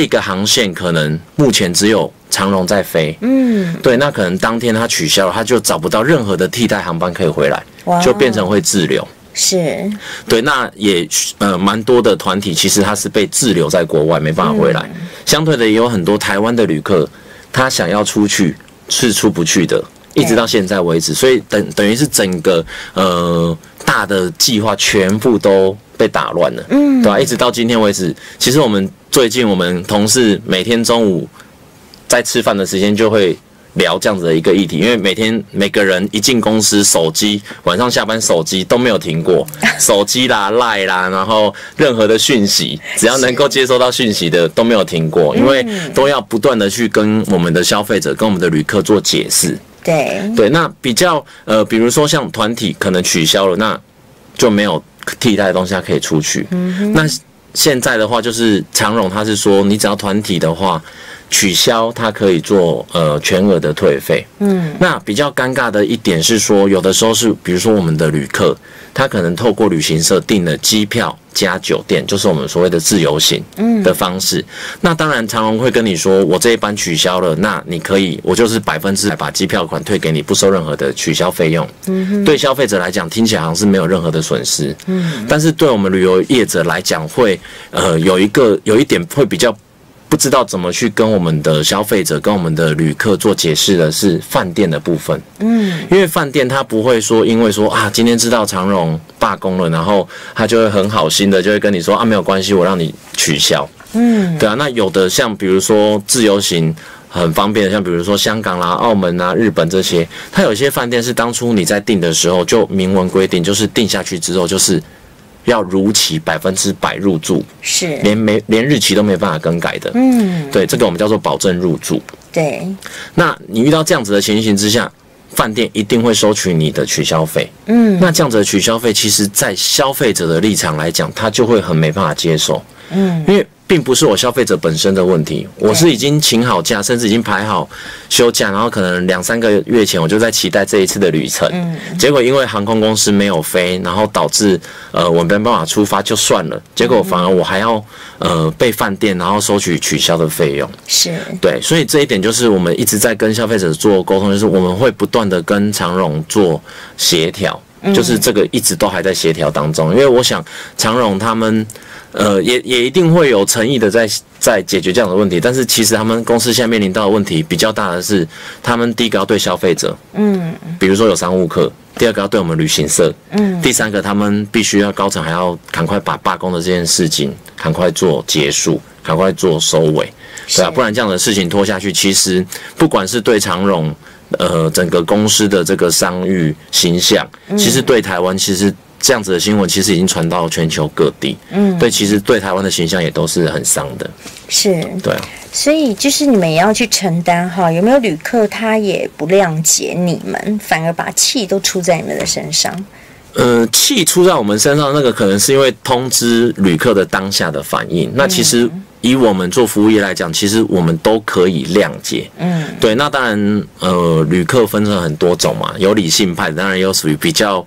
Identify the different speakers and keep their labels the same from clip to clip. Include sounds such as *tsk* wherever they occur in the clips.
Speaker 1: 一个航线可能目前只有长荣在飞，
Speaker 2: 嗯，
Speaker 1: 对，那可能当天它取消了，它就找不到任何的替代航班可以回来，
Speaker 2: 哇
Speaker 1: 就变成会滞留。
Speaker 2: 是，
Speaker 1: 对，那也呃蛮多的团体，其实他是被滞留在国外，没办法回来。相对的，也有很多台湾的旅客，他想要出去是出不去的，一直到现在为止。所以等等于是整个呃大的计划全部都被打乱了，嗯，对吧、一直到今天为止，其实我们最近我们同事每天中午在吃饭的时间就会聊这样子的一个议题，因为每天每个人一进公司，手机晚上下班手机都没有停过，*laughs* 手机啦、赖啦，然后任何的讯息，只要能够接收到讯息的都没有停过，因为都要不断的去跟我们的消费者、跟我们的旅客做解释。
Speaker 2: 对，
Speaker 1: 对，那比较呃，比如说像团体可能取消了，那就没有替代的东西它可以出去。那现在的话，就是强荣他是说，你只要团体的话取消，它可以做呃全额的退费。
Speaker 2: 嗯，
Speaker 1: 那比较尴尬的一点是说，有的时候是比如说我们的旅客，他可能透过旅行社订了机票加酒店，就是我们所谓的自由行的方式。那当然，长荣会跟你说，我这一班取消了，那你可以，我就是百分之百把机票款退给你，不收任何的取消费用。嗯对消费者来讲，听起来好像是没有任何的损失。嗯，但是对我们旅游业者来讲，会呃有一个有一点会比较。不知道怎么去跟我们的消费者、跟我们的旅客做解释的是饭店的部分。
Speaker 2: 嗯，
Speaker 1: 因为饭店它不会说，因为说啊，今天知道长荣罢工了，然后他就会很好心的就会跟你说啊，没有关系，我让你取消。
Speaker 2: 嗯，
Speaker 1: 对啊，那有的像比如说自由行很方便的，像比如说香港啦、澳门啊、日本这些，它有些饭店是当初你在订的时候就明文规定，就是订下去之后就是要如期百分之百入住，
Speaker 2: 是，
Speaker 1: 连没连日期都没办法更改的。
Speaker 2: 嗯，
Speaker 1: 对，这个我们叫做保证入住。
Speaker 2: 对，
Speaker 1: 那你遇到这样子的情形之下，饭店一定会收取你的取消费。
Speaker 2: 嗯，
Speaker 1: 那这样子的取消费，其实在消费者的立场来讲，他就会很没办法接受。
Speaker 2: 嗯，
Speaker 1: 因为并不是我消费者本身的问题，我是已经请好假，甚至已经排好休假，然后可能两三个月前我就在期待这一次的旅程，
Speaker 2: 嗯，
Speaker 1: 结果因为航空公司没有飞，然后导致呃我没办法出发就算了，结果反而我还要呃被饭店然后收取取消的费用，
Speaker 2: 是，
Speaker 1: 对，所以这一点就是我们一直在跟消费者做沟通，就是我们会不断的跟长荣做协调，就是这个一直都还在协调当中。因为我想长荣他们呃也也一定会有诚意的在在解决这样的问题，但是其实他们公司现在面临到的问题比较大的是，他们第一个要对消费者，
Speaker 2: 嗯
Speaker 1: 比如说有商务客。第二个要对我们旅行社，
Speaker 2: 嗯，
Speaker 1: 第三个他们必须要高层还要赶快把罢工的这件事情赶快做结束，赶快做收尾，对啊，不然这样的事情拖下去，其实不管是对长荣，呃，整个公司的这个商誉形象，其实对台湾，其实这样子的新闻其实已经传到全球各地，
Speaker 2: 嗯，
Speaker 1: 对，其实对台湾的形象也都是很伤的，
Speaker 2: 是，
Speaker 1: 对啊。
Speaker 2: 所以就是你们也要去承担哈，有没有旅客他也不谅解你们，反而把气都出在你们的身上？
Speaker 1: 呃，气出在我们身上，那个可能是因为通知旅客的当下的反应。那其实以我们做服务业来讲，其实我们都可以谅解。
Speaker 2: 嗯，
Speaker 1: 对，那当然，呃，旅客分成很多种嘛，有理性派的，当然有属于比较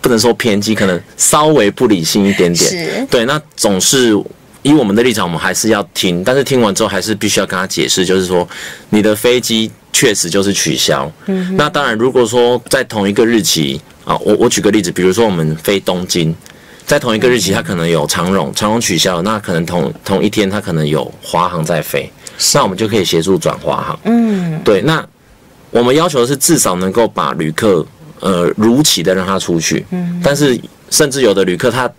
Speaker 1: 不能说偏激，可能稍微不理性一点点。
Speaker 2: 是，
Speaker 1: 对，那总是以我们的立场，我们还是要听，但是听完之后还是必须要跟他解释，就是说你的飞机确实就是取消。嗯，那当然，如果说在同一个日期啊，我我举个例子，比如说我们飞东京。在同一个日期，它可能有长荣，长荣取消，那可能同同一天，它可能有华航在飞，那我们就可以协助转华航。
Speaker 2: 嗯，
Speaker 1: 对，那我们要求的是至少能够把旅客呃如期的让他出去，嗯，但是甚至有的旅客他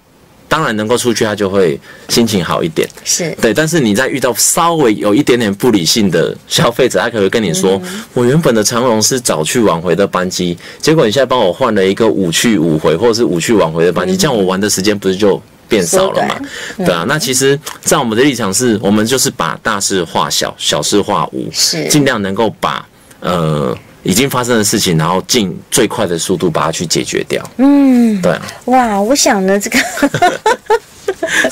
Speaker 1: 当然能够出去，他就会心情好一点，
Speaker 2: 是，
Speaker 1: 对。但是你在遇到稍微有一点点不理性的消费者，他可能会跟你说，我原本的长龙是早去晚回的班机，结果你现在帮我换了一个五去五回或者是五去晚回的班机，这样我玩的时间不是就变少了嘛？对啊，那其实，在我们的立场是，我们就是把大事化小，小事化无，
Speaker 2: 是。
Speaker 1: 尽量能够把呃已经发生的事情，然后尽最快的速度把它去解决掉。
Speaker 2: 嗯，
Speaker 1: 对啊，
Speaker 2: 哇，我想呢，这个 *laughs*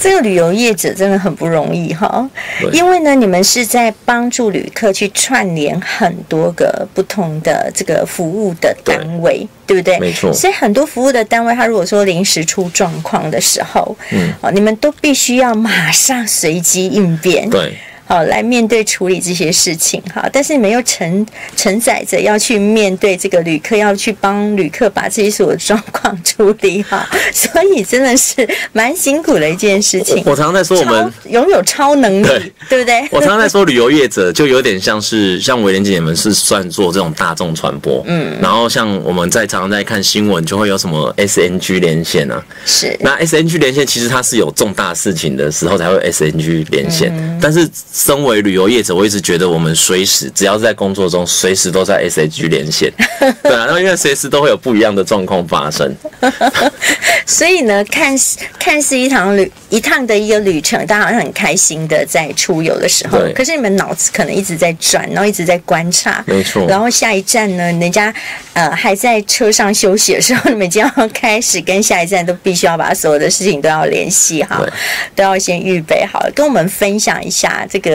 Speaker 2: 这个旅游业者真的很不容易哈。
Speaker 1: 对，
Speaker 2: 因为呢，你们是在帮助旅客去串联很多个不同的这个服务的单位，对不对？
Speaker 1: 没错。
Speaker 2: 所以很多服务的单位，他如果说临时出状况的时候，
Speaker 1: 嗯，
Speaker 2: 哦，你们都必须要马上随机应变，
Speaker 1: 对，
Speaker 2: 好来面对处理这些事情哈。但是你们又承承载着要去面对这个旅客，要去帮旅客把这些所有的状况处理 *laughs* 好，所以真的是蛮辛苦的一件事情。
Speaker 1: 我常常在说我们
Speaker 2: 超拥有超能力，
Speaker 1: 对
Speaker 2: 对不对？*laughs*
Speaker 1: 我常常在说旅游业者就有点像是像维廉姐你们是算做这种大众传播，嗯，然后像我们在常常在看新闻，就会有什么 SNG 连线啊，
Speaker 2: 是
Speaker 1: 那 SNG 连线其实它是有重大事情的时候才会 SNG 连线，但是身为旅游业者，我一直觉得我们随时只要是在工作中，随时都在 SAG 连线，*laughs* 对啊，因为随时都会有不一样的状况发生，*laughs*
Speaker 2: 所以呢，看似看似一趟旅一趟的一个旅程，大家好像很开心的在出游的时候
Speaker 1: 对，
Speaker 2: 可是你们脑子可能一直在转，然后一直在观察，
Speaker 1: 没错。
Speaker 2: 然后下一站呢，人家呃还在车上休息的时候，你们就要开始跟下一站都必须要把所有的事情都要联系好
Speaker 1: 对，
Speaker 2: 都要先预备好，跟我们分享一下这个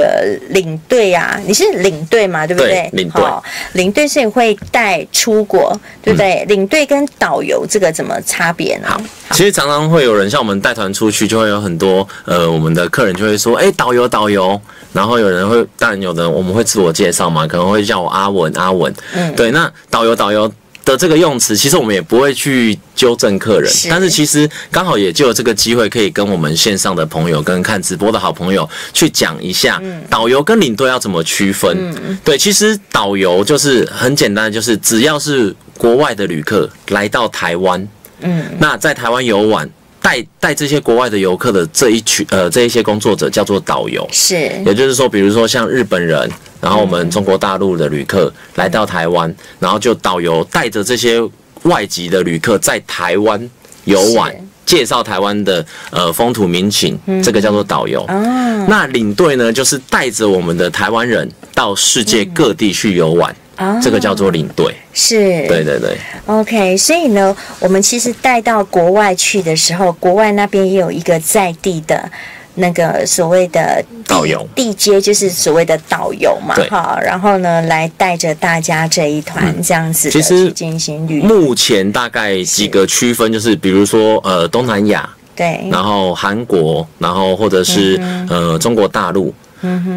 Speaker 2: 领队啊，你是领队嘛，对不对
Speaker 1: 对？领队
Speaker 2: 好领队所以会带出国，对不对？领队跟导游这个怎么差别呢？
Speaker 1: 其实常常会有人像我们带团出去，就会有很多呃，我们的客人就会说，哎、导游导游，然后有人会，当然有的人我们会自我介绍嘛，可能会叫我阿文阿文，
Speaker 2: 嗯
Speaker 1: 对，那导游导游。的这个用词，其实我们也不会去纠正客人，
Speaker 2: 是。
Speaker 1: 但是其实刚好也就有这个机会，可以跟我们线上的朋友、跟看直播的好朋友去讲一下，导游跟领队要怎么区分。对，其实导游就是很简单，就是只要是国外的旅客来到台湾，
Speaker 2: 嗯，
Speaker 1: 那在台湾游玩，带带这些国外的游客的这一群呃这一些工作者叫做导游，
Speaker 2: 是。
Speaker 1: 也就是说，比如说像日本人，然后我们中国大陆的旅客来到台湾，然后就导游带着这些外籍的旅客在台湾游玩。介绍台湾的呃风土民情，这个叫做导游。
Speaker 2: 哦
Speaker 1: 那领队呢，就是带着我们的台湾人到世界各地去游玩，
Speaker 2: 哦
Speaker 1: 这个叫做领队。
Speaker 2: 是，
Speaker 1: 对对对
Speaker 2: ，OK，所以呢，我们其实带到国外去的时候，国外那边也有一个在地的。那个所谓的
Speaker 1: 导游。
Speaker 2: 地接就是所谓的导游嘛
Speaker 1: 对，
Speaker 2: 哈，然后呢，来带着大家这一团这样子的
Speaker 1: 其实
Speaker 2: 进行旅，
Speaker 1: 目前大概几个区分，就是比如说呃东南亚，
Speaker 2: 对，
Speaker 1: 然后韩国，然后或者是、呃中国大陆，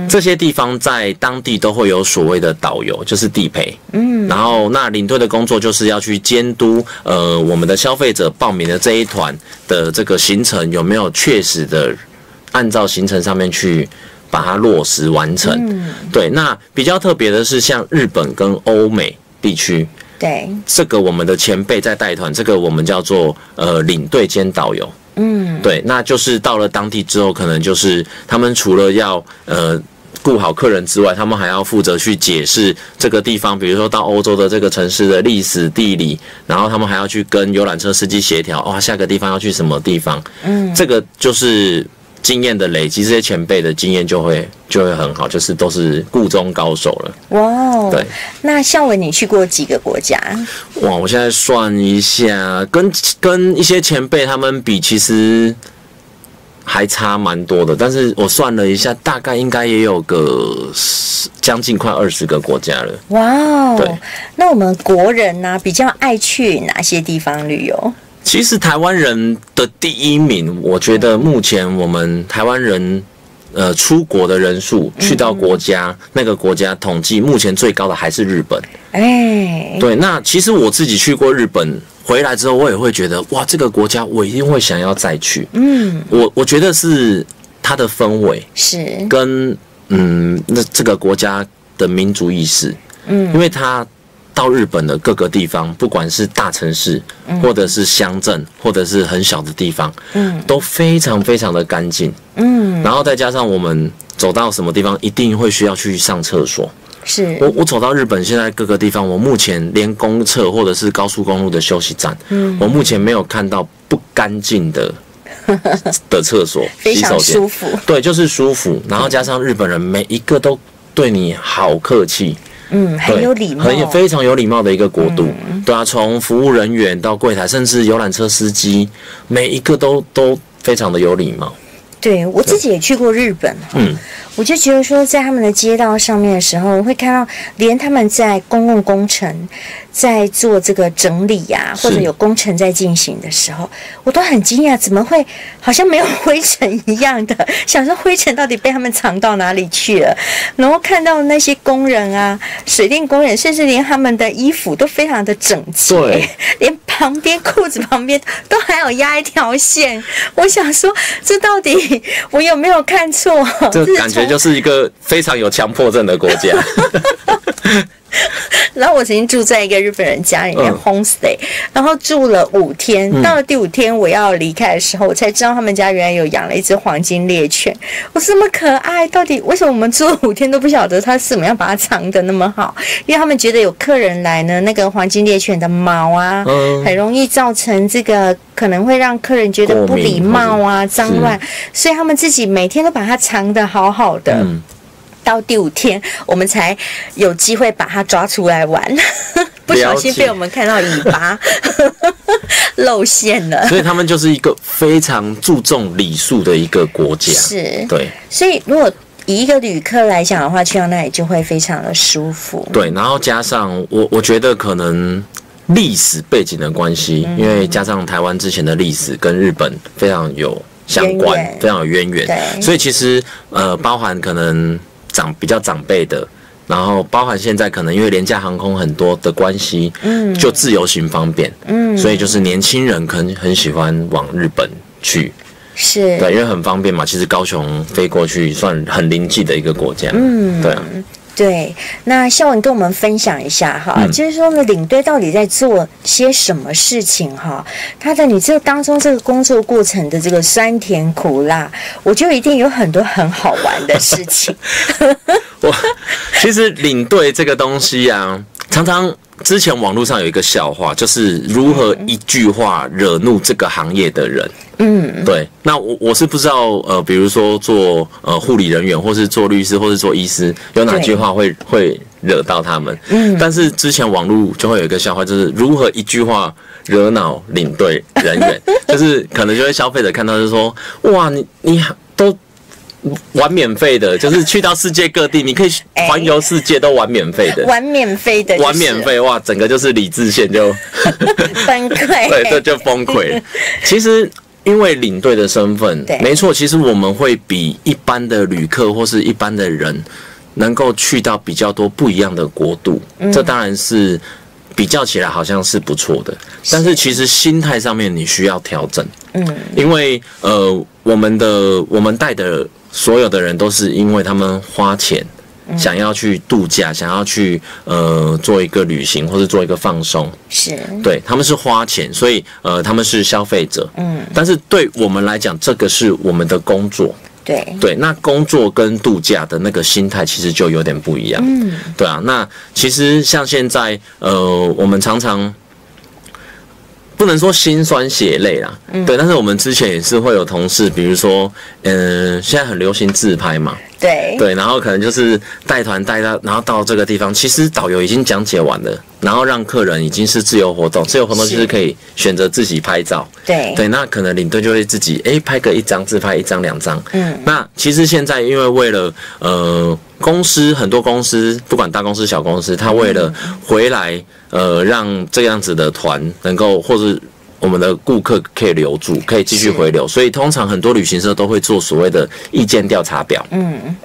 Speaker 1: 这些地方在当地都会有所谓的导游，就是地陪。
Speaker 2: 嗯，
Speaker 1: 然后那领队的工作就是要去监督呃我们的消费者报名的这一团的这个行程有没有确实的按照行程上面去。把它落实完成，对。那比较特别的是，像日本跟欧美地区，
Speaker 2: 对，
Speaker 1: 这个我们的前辈在带团，这个我们叫做呃领队兼导游。
Speaker 2: 嗯，
Speaker 1: 对，那就是到了当地之后，可能就是他们除了要呃顾好客人之外，他们还要负责去解释这个地方，比如说到欧洲的这个城市的历史地理，然后他们还要去跟游览车司机协调，哇，下个地方要去什么地方，
Speaker 2: 嗯，
Speaker 1: 这个就是。经验的累积，这些前辈的经验就会就会很好，就是都是故中高手了。
Speaker 2: 哇哦，
Speaker 1: 对，
Speaker 2: 那孝文你去过几个国家？
Speaker 1: 哇，我现在算一下，跟跟一些前辈他们比，其实还差蛮多的。但是我算了一下，大概应该也有个十将近快二十个国家了。
Speaker 2: 哇哦
Speaker 1: 对，
Speaker 2: 那我们国人呢、比较爱去哪些地方旅游？
Speaker 1: 其实台湾人的第一名，我觉得目前我们台湾人。呃，出国的人数去到国家、那个国家统计，目前最高的还是日本。
Speaker 2: 哎，
Speaker 1: 对，那其实我自己去过日本，回来之后我也会觉得，哇，这个国家我一定会想要再去。
Speaker 2: 嗯，
Speaker 1: 我我觉得是它的氛围
Speaker 2: 是，
Speaker 1: 跟嗯，那这个国家的民族意识，
Speaker 2: 嗯
Speaker 1: 因为它到日本的各个地方，不管是大城市，或者是乡镇，或者是很小的地方，
Speaker 2: 嗯。
Speaker 1: 都非常非常的干净。
Speaker 2: 嗯，
Speaker 1: 然后再加上我们走到什么地方，一定会需要去上厕所。
Speaker 2: 是。
Speaker 1: 我我走到日本，现在各个地方，我目前连公厕或者是高速公路的休息站，
Speaker 2: 嗯。
Speaker 1: 我目前没有看到不干净的 *laughs* 的厕所、洗手间。
Speaker 2: 舒。服，
Speaker 1: 对，就是舒服，然后加上日本人每一个都对你好客气，
Speaker 2: 嗯，很有礼貌，
Speaker 1: 很有非常有礼貌的一个国度。对啊，从服务人员到柜台，甚至游览车司机，每一个都都非常的有礼貌。
Speaker 2: 对我自己也去过日本，
Speaker 1: 嗯，
Speaker 2: 我就觉得说，在他们的街道上面的时候，会看到连他们在公共工程在做这个整理呀、或者有工程在进行的时候，我都很惊讶，怎么会好像没有灰尘一样的？*laughs* 想说灰尘到底被他们藏到哪里去了？然后看到那些工人啊，水电工人，甚至连他们的衣服都非常的整洁
Speaker 1: 对，*laughs*
Speaker 2: 连旁边裤子旁边都还有压一条线。我想说，这到底我有没有看错？
Speaker 1: 这感觉
Speaker 2: 从
Speaker 1: 就是一个非常有强迫症的国家。*laughs* *laughs*
Speaker 2: 然后我曾经住在一个日本人家里面、
Speaker 1: 嗯
Speaker 2: homestay，然后住了五天。到了第五天我要离开的时候，我才知道他们家原来有养了一只黄金猎犬。我说这么可爱，到底为什么我们住了五天都不晓得它是怎么样把它藏的那么好？因为他们觉得有客人来呢，那个黄金猎犬的毛啊，
Speaker 1: 嗯
Speaker 2: 很容易造成这个可能会让客人觉得不礼貌啊、脏乱，所以他们自己每天都把它藏得好好的。
Speaker 1: 嗯，
Speaker 2: 到第五天，我们才有机会把它抓出来玩，*laughs* 不小心被我们看到尾巴 *laughs* 露馅了。
Speaker 1: 所以他们就是一个非常注重礼数的一个国家。
Speaker 2: 是，
Speaker 1: 对。
Speaker 2: 所以如果以一个旅客来讲的话，去到那里就会非常的舒服。
Speaker 1: 对，然后加上我，我觉得可能历史背景的关系，
Speaker 2: 嗯。
Speaker 1: 因为加上台湾之前的历史跟日本非常有相关，非常有渊源，
Speaker 2: 对。
Speaker 1: 所以其实呃，包含可能长比较长辈的。然后包含现在可能因为廉价航空很多的关系，
Speaker 2: 嗯
Speaker 1: 就自由行方便，
Speaker 2: 嗯，
Speaker 1: 所以就是年轻人可能很喜欢往日本去，
Speaker 2: 是，
Speaker 1: 对，因为很方便嘛。其实高雄飞过去算很临近的一个国家，
Speaker 2: 嗯
Speaker 1: 对啊。
Speaker 2: 对，那孝文跟我们分享一下哈，
Speaker 1: 嗯
Speaker 2: 就是说呢，领队到底在做些什么事情哈？他在你这当中这个工作过程的这个酸甜苦辣，我就一定有很多很好玩的事情。*laughs*
Speaker 1: 我其实领队这个东西啊，常常之前网络上有一个笑话，就是如何一句话惹怒这个行业的人。
Speaker 2: 嗯，
Speaker 1: 对，那我我是不知道，呃，比如说做呃护理人员，或是做律师，或是做医师，有哪句话会会惹到他们？
Speaker 2: 嗯
Speaker 1: 但是之前网络就会有一个笑话，就是如何一句话惹恼领队人员，就是可能就会消费者看到就是说，哇，你你都。玩免费的，就是去到世界各地，你可以
Speaker 2: 哎
Speaker 1: 环游世界都玩免费的，
Speaker 2: 玩免费的、
Speaker 1: 玩免，费哇，整个就是理智线就 *laughs*
Speaker 2: 崩溃。*laughs*
Speaker 1: 对，这就崩溃。了。其实因为领队的身份，没错，其实我们会比一般的旅客或是一般的人能够去到比较多不一样的国度，
Speaker 2: 嗯。
Speaker 1: 这当然是比较起来好像是不错的。但是其实心态上面你需要调整，
Speaker 2: 嗯，
Speaker 1: 因为呃，我们的我们带的所有的人都是因为他们花钱。
Speaker 2: 嗯
Speaker 1: 想要去度假，想要去呃做一个旅行或者做一个放松，
Speaker 2: 是，
Speaker 1: 对，他们是花钱，所以呃，他们是消费者。
Speaker 2: 嗯，
Speaker 1: 但是对我们来讲，这个是我们的工作。
Speaker 2: 对，
Speaker 1: 对，那工作跟度假的那个心态其实就有点不一样。
Speaker 2: 嗯，
Speaker 1: 对啊，那其实像现在呃，我们常常。不能说心酸血泪啦，
Speaker 2: 嗯
Speaker 1: 对，但是我们之前也是会有同事，比如说，嗯、现在很流行自拍嘛，
Speaker 2: 对，
Speaker 1: 对，然后可能就是带团带到，然后到这个地方，其实导游已经讲解完了，然后让客人已经是自由活动，自由活动就是是可以选择自己拍照，
Speaker 2: 对，
Speaker 1: 对，那可能领队就会自己诶拍个一张自拍一张两张，
Speaker 2: 嗯，
Speaker 1: 那其实现在因为为了呃公司很多公司不管大公司小公司，他为了回来呃让这样子的团能够或者我们的顾客可以留住，可以继续回流，所以通常很多旅行社都会做所谓的意见调查表。
Speaker 2: 嗯，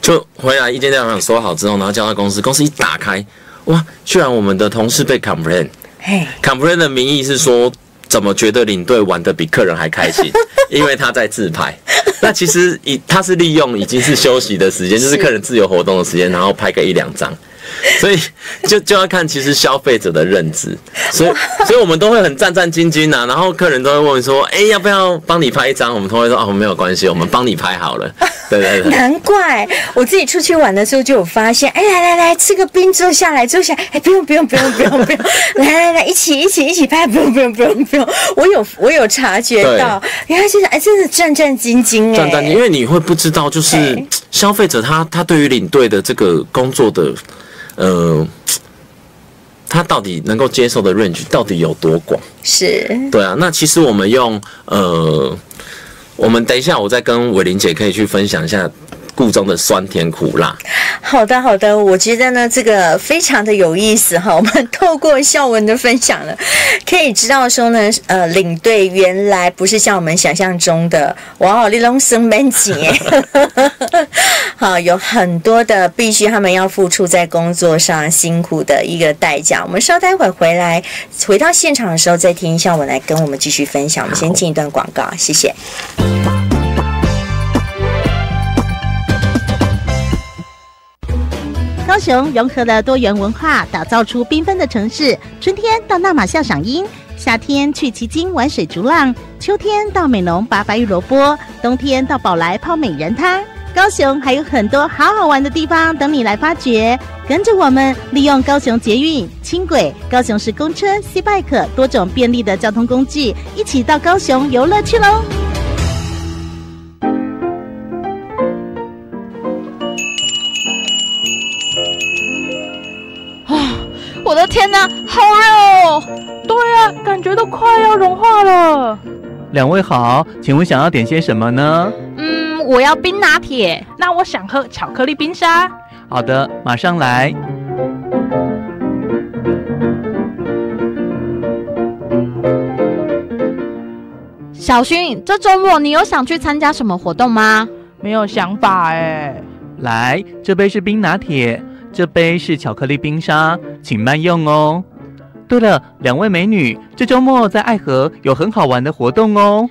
Speaker 1: 就回来意见调查收好之后，然后交到公司，公司一打开，哇，居然我们的同事被 complain。
Speaker 2: 嘿
Speaker 1: ，complain 的名义是说，怎么觉得领队玩的比客人还开心？*laughs* 因为他在自拍。那其实以他是利用已经是休息的时间，就是
Speaker 2: 是
Speaker 1: 客人自由活动的时间，然后拍个一两张。*laughs* 所以就就要看其实消费者的认知，所以所以我们都会很战战兢兢呐、然后客人都会问说，哎、要不要帮你拍一张？我们都会说哦，没有关系，我们帮你拍好了。对对对。
Speaker 2: 难怪我自己出去玩的时候就有发现，哎，来来来，吃个冰，之后下来，坐下来，哎，不用不用不用不用不用，来来来，一起一起一起拍，不用不用不用不用，*laughs* 我有我有察觉到，原来就是哎，真的战战兢兢哎，
Speaker 1: 战战兢，因为你会不知道，就是消费者他他对于领队的这个工作的，呃，他到底能够接受的 range 到底有多广？
Speaker 2: 是，
Speaker 1: 对啊，那其实我们用呃我们等一下，我再跟伟玲姐可以去分享一下。故中的酸甜苦辣，
Speaker 2: 好的好的，我觉得呢这个非常的有意思哈。*laughs* 我们透过孝文的分享呢，可以知道说呢，呃，领队原来不是像我们想象中的哇，你龙生门紧 *laughs* 好，有很多的必须他们要付出在工作上辛苦的一个代价。我们稍待会回来，回到现场的时候再听孝文来跟我们继续分享。我们先进一段广告，谢谢。
Speaker 3: 高雄融合了多元文化，打造出缤纷的城市。春天到纳马夏赏樱，夏天去旗津玩水逐浪，秋天到美浓拔白玉萝卜，冬天到宝来泡美人汤。高雄还有很多好好玩的地方等你来发掘。跟着我们，利用高雄捷运、轻轨、高雄市公车、C Bike 多种便利的交通工具，一起到高雄游乐去喽！
Speaker 4: 天哪，好热哦！对啊，感觉都快要融化了。
Speaker 5: 两位好，请问想要点些什么呢？
Speaker 4: 嗯，我要冰拿铁。那我想喝巧克力冰沙。
Speaker 5: 好的，马上来。
Speaker 4: 小薰，这周末你有想去参加什么活动吗？
Speaker 6: 没有想法哎。
Speaker 5: 来，这杯是冰拿铁。这杯是巧克力冰沙，请慢用哦。对了，两位美女，这周末在爱河有很好玩的活动哦。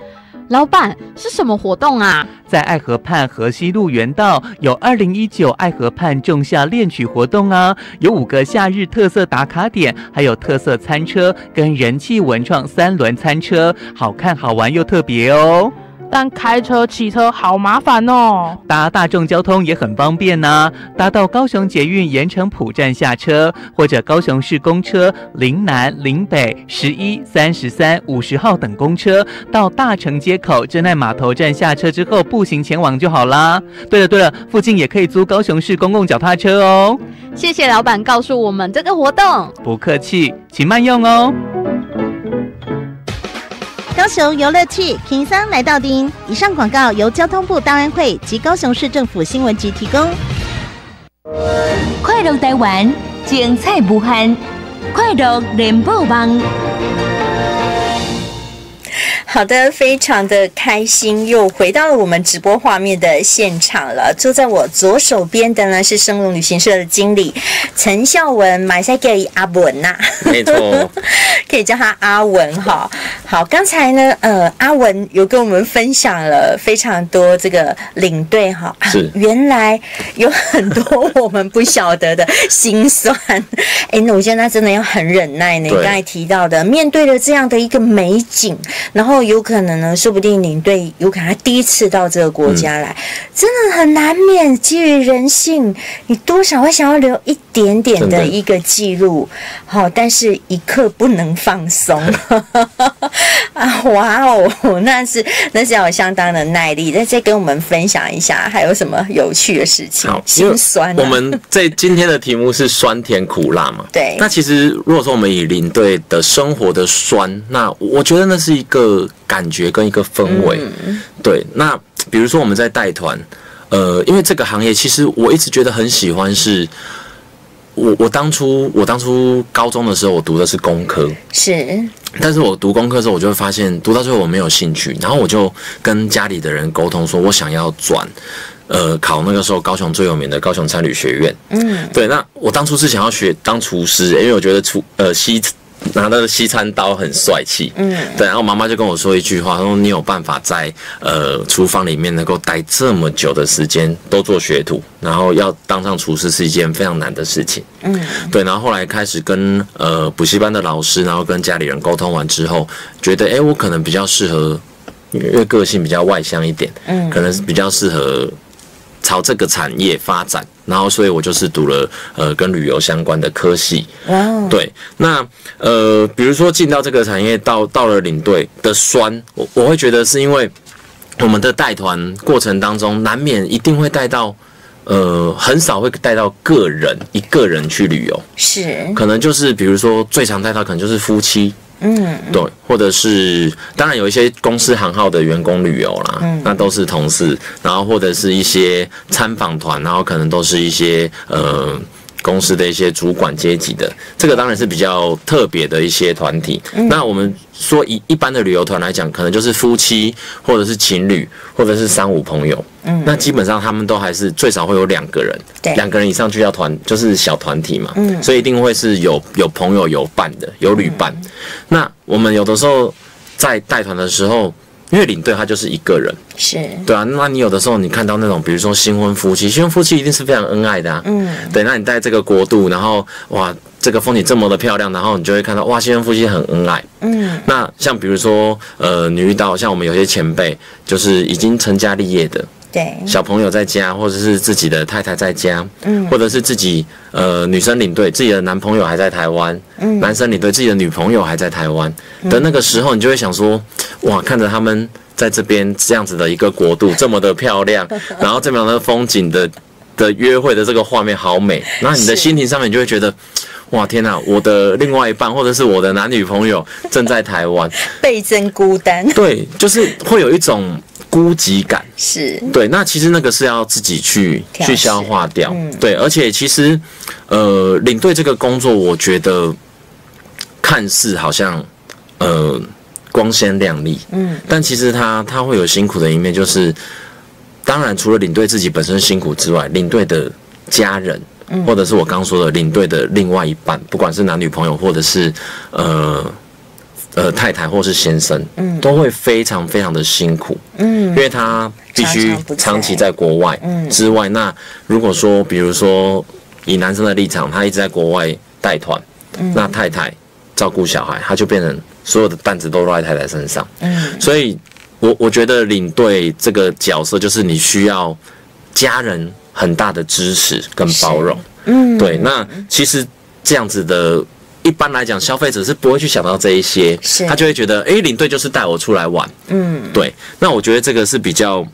Speaker 4: 老板，是什么活动啊？
Speaker 5: 在爱河畔河西路园道有二零一九爱河畔仲夏恋曲活动啊，有五个夏日特色打卡点，还有特色餐车跟人气文创三轮餐车，好看好玩又特别哦。
Speaker 6: 但开车、骑车好麻烦哦。
Speaker 5: 搭大众交通也很方便呐，搭到高雄捷运盐城埔站下车，或者高雄市公车林南、林北十一、三十三、五十号等公车，到大城街口真爱码头站下车之后，步行前往就好啦。对了对了，附近也可以租高雄市公共脚踏车哦。
Speaker 4: 谢谢老板告诉我们这个活动。
Speaker 5: 不客气，请慢用哦。
Speaker 3: 高雄游乐趣，轻松来到丁。以上广告由交通部档案会及高雄市政府新闻局提供。
Speaker 7: 快乐台湾，精彩不限，快乐联播网。
Speaker 2: 好的，非常的开心，又回到了我们直播画面的现场了。坐在我左手边的呢是生龙旅行社的经理陈孝文，买菜给阿文呐，
Speaker 1: 没错，*laughs*
Speaker 2: 可以叫他阿文哈。好，刚才呢，呃，阿文有跟我们分享了非常多这个领队哈，
Speaker 1: 是
Speaker 2: 原来有很多我们不晓得的心酸。*laughs* 哎，那我现在真的要很忍耐呢。你刚才提到的，面对了这样的一个美景，然后。有可能呢，说不定领队有可能他第一次到这个国家来，真的很难免。基于人性，你多少会想要留一点点的一个记录，好，但是一刻不能放松。*laughs* 啊，哇哦，那是那是要有相当的耐力。那再跟我们分享一下，还有什么有趣的事情？心酸。
Speaker 1: 我们在今天的题目是酸甜苦辣嘛？
Speaker 2: 对。
Speaker 1: 那其实如果说我们以领队的生活的酸，那我觉得那是一个。感觉跟一个氛围，对。那比如说我们在带团，呃，因为这个行业其实我一直觉得很喜欢。是，我我当初我当初高中的时候，我读的是工科，
Speaker 2: 是。
Speaker 1: 但是我读工科的时候，我就会发现读到最后我没有兴趣，然后我就跟家里的人沟通，说我想要转，呃，考那个时候高雄最有名的高雄餐旅学院。嗯，对。那我当初是想要学当厨师，因为我觉得厨呃西。拿那个西餐刀很帅气，嗯，对，然后妈妈就跟我说一句话，说你有办法在呃厨房里面能够待这么久的时间都做学徒，然后要当上厨师是一件非常难的事情，嗯，对，然后后来开始跟呃补习班的老师，然后跟家里人沟通完之后，觉得哎，我可能比较适合，因为个性比较外向一点，嗯，可能是比较适合。朝这个产业发展，然后所以我就是读了呃跟旅游相关的科系。哦，对，那呃比如说进到这个产业，到到了领队的酸，我我会觉得是因为我们的带团过程当中，难免一定会带到呃很少会带到个人一个人去旅游，
Speaker 2: 是，
Speaker 1: 可能就是比如说最常带到可能就是夫妻
Speaker 2: 嗯，
Speaker 1: 对，或者是当然有一些公司行号的员工旅游啦，
Speaker 2: 嗯。
Speaker 1: 那都是同事，然后或者是一些参访团，然后可能都是一些呃公司的一些主管阶级的，这个当然是比较特别的一些团体。
Speaker 2: 嗯。
Speaker 1: 那我们说一一般的旅游团来讲，可能就是夫妻或者是情侣或者是三五朋友，
Speaker 2: 嗯。
Speaker 1: 那基本上他们都还是最少会有两个人，
Speaker 2: 对。
Speaker 1: 两个人以上就叫团，就是小团体嘛，
Speaker 2: 嗯。
Speaker 1: 所以一定会是有有朋友有伴的，有旅伴。那我们有的时候在带团的时候，因为领队他就是一个人，
Speaker 2: 是，
Speaker 1: 对啊，那你有的时候你看到那种，比如说新婚夫妻，新婚夫妻一定是非常恩爱的啊，
Speaker 2: 嗯，
Speaker 1: 对，那你在这个国度，然后哇，这个风景这么的漂亮，然后你就会看到哇，新婚夫妻很恩爱。
Speaker 2: 嗯，
Speaker 1: 那像比如说，呃，你遇到像我们有些前辈，就是已经成家立业的，
Speaker 2: 对，
Speaker 1: 小朋友在家，或者是自己的太太在家，
Speaker 2: 嗯
Speaker 1: 或者是自己呃女生领队，自己的男朋友还在台湾，
Speaker 2: 嗯
Speaker 1: 男生领队自己的女朋友还在台湾的那个时候，你就会想说，哇，看着他们在这边这样子的一个国度这么的漂亮，*laughs* 然后这么样的风景的的约会的这个画面好美，然后你的心情上面你就会觉得。哇天哪！我的另外一半，或者是我的男女朋友正在台湾，
Speaker 2: 倍增孤单，
Speaker 1: 对，就是会有一种孤寂感。
Speaker 2: 是，
Speaker 1: 对，那其实那个是要自己去去消化掉。
Speaker 2: 嗯
Speaker 1: 对，而且其实，呃，领队这个工作，我觉得看似好像呃光鲜亮丽，
Speaker 2: 嗯，
Speaker 1: 但其实他他会有辛苦的一面，就是当然除了领队自己本身辛苦之外，领队的家人。
Speaker 2: 嗯
Speaker 1: 或者是我刚说的领队的另外一半，不管是男女朋友，或者是呃呃太太或是先生，
Speaker 2: 嗯
Speaker 1: 都会非常非常的辛苦。
Speaker 2: 嗯
Speaker 1: 因为他必须长期在国外
Speaker 2: 嗯
Speaker 1: 之外。那如果说，比如说以男生的立场，他一直在国外带团，
Speaker 2: 嗯
Speaker 1: 那太太照顾小孩，他就变成所有的担子都落在太太身上。
Speaker 2: 嗯，
Speaker 1: 所以我我觉得领队这个角色，就是你需要家人很大的支持跟包容。
Speaker 2: 嗯，
Speaker 1: 对，那其实这样子的。一般来讲，消费者是不会去想到这一些
Speaker 2: 是，
Speaker 1: 他就会觉得，诶，领队就是带我出来玩，
Speaker 2: 嗯，
Speaker 1: 对，那我觉得这个是比较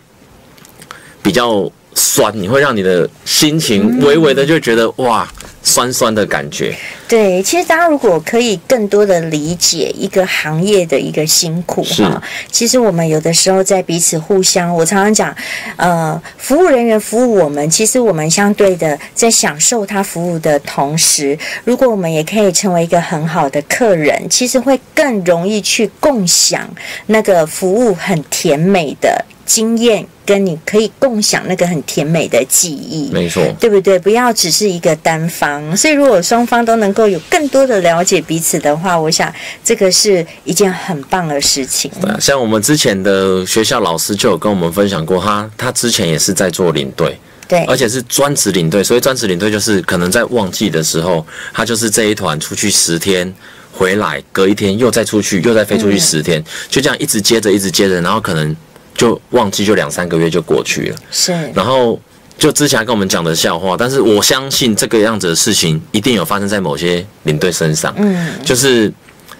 Speaker 1: 比较酸，你会让你的心情微微的就觉得、哇酸酸的感觉。
Speaker 2: 对，其实大家如果可以更多的理解一个行业的一个辛苦哈，其实我们有的时候在彼此互相，我常常讲，呃，服务人员服务我们，其实我们相对的在享受他服务的同时，如果我们也可以成为一个很好的客人，其实会更容易去共享那个服务很甜美的经验，跟你可以共享那个很甜美的记忆。
Speaker 1: 没错，
Speaker 2: 对不对？不要只是一个单方，所以如果双方都能够有更多的了解彼此的话，我想这个是一件很棒的事情。
Speaker 1: 对啊，像我们之前的学校老师就有跟我们分享过，他他之前也是在做领队，
Speaker 2: 对，
Speaker 1: 而且是专职领队。所以专职领队就是可能在旺季的时候，他就是这一团出去十天。回来隔一天又再出去，又再飞出去十天，就这样一直接着，一直接着，然后可能就旺季就两三个月就过去了。
Speaker 2: 是
Speaker 1: 然后就之前跟我们讲的笑话，但是我相信这个样子的事情一定有发生在某些领队身上。
Speaker 2: 嗯，
Speaker 1: 就是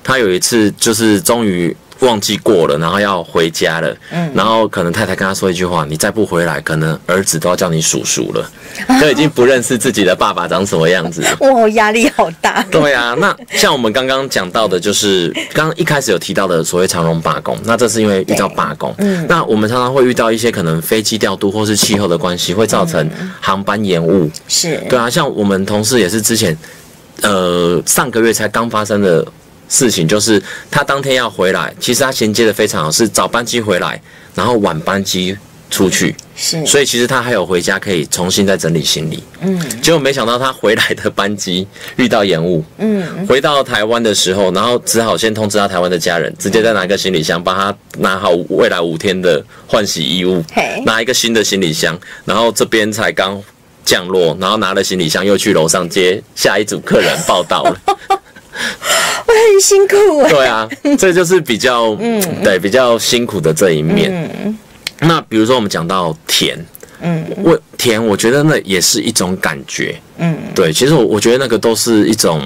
Speaker 1: 他有一次就是终于忘记过了，然后要回家了，
Speaker 2: 嗯
Speaker 1: 然后可能太太跟他说一句话：“你再不回来，可能儿子都要叫你叔叔了。*laughs* ”都已经不认识自己的爸爸长什么样子。
Speaker 2: 哇，压力好大。
Speaker 1: 对啊，那像我们刚刚讲到的，就是刚刚一开始有提到的所谓长荣罢工，那这是因为遇到罢工。
Speaker 2: 嗯
Speaker 1: 那我们常常会遇到一些可能飞机调度或是气候的关系，会造成航班延误。
Speaker 2: 是，
Speaker 1: 对啊，像我们同事也是之前，呃，上个月才刚发生的事情，就是他当天要回来，其实他衔接的非常好，是早班机回来，然后晚班机出去，
Speaker 2: 是，
Speaker 1: 所以其实他还有回家可以重新再整理行李。
Speaker 2: 嗯。
Speaker 1: 结果没想到他回来的班机遇到延误，
Speaker 2: 嗯，
Speaker 1: 回到台湾的时候，然后只好先通知他台湾的家人，直接再拿一个行李箱帮他拿好未来五天的换洗衣物，拿一个新的行李箱，然后这边才刚降落，然后拿了行李箱又去楼上接下一组客人报道了。*laughs* *laughs*
Speaker 2: 我很辛苦啊。
Speaker 1: 对啊，这就是比较对比较辛苦的这一面。
Speaker 2: 嗯
Speaker 1: 那比如说我们讲到甜，
Speaker 2: 嗯
Speaker 1: 我甜，我觉得那也是一种感觉。
Speaker 2: 嗯
Speaker 1: 对，其实我我觉得那个都是一种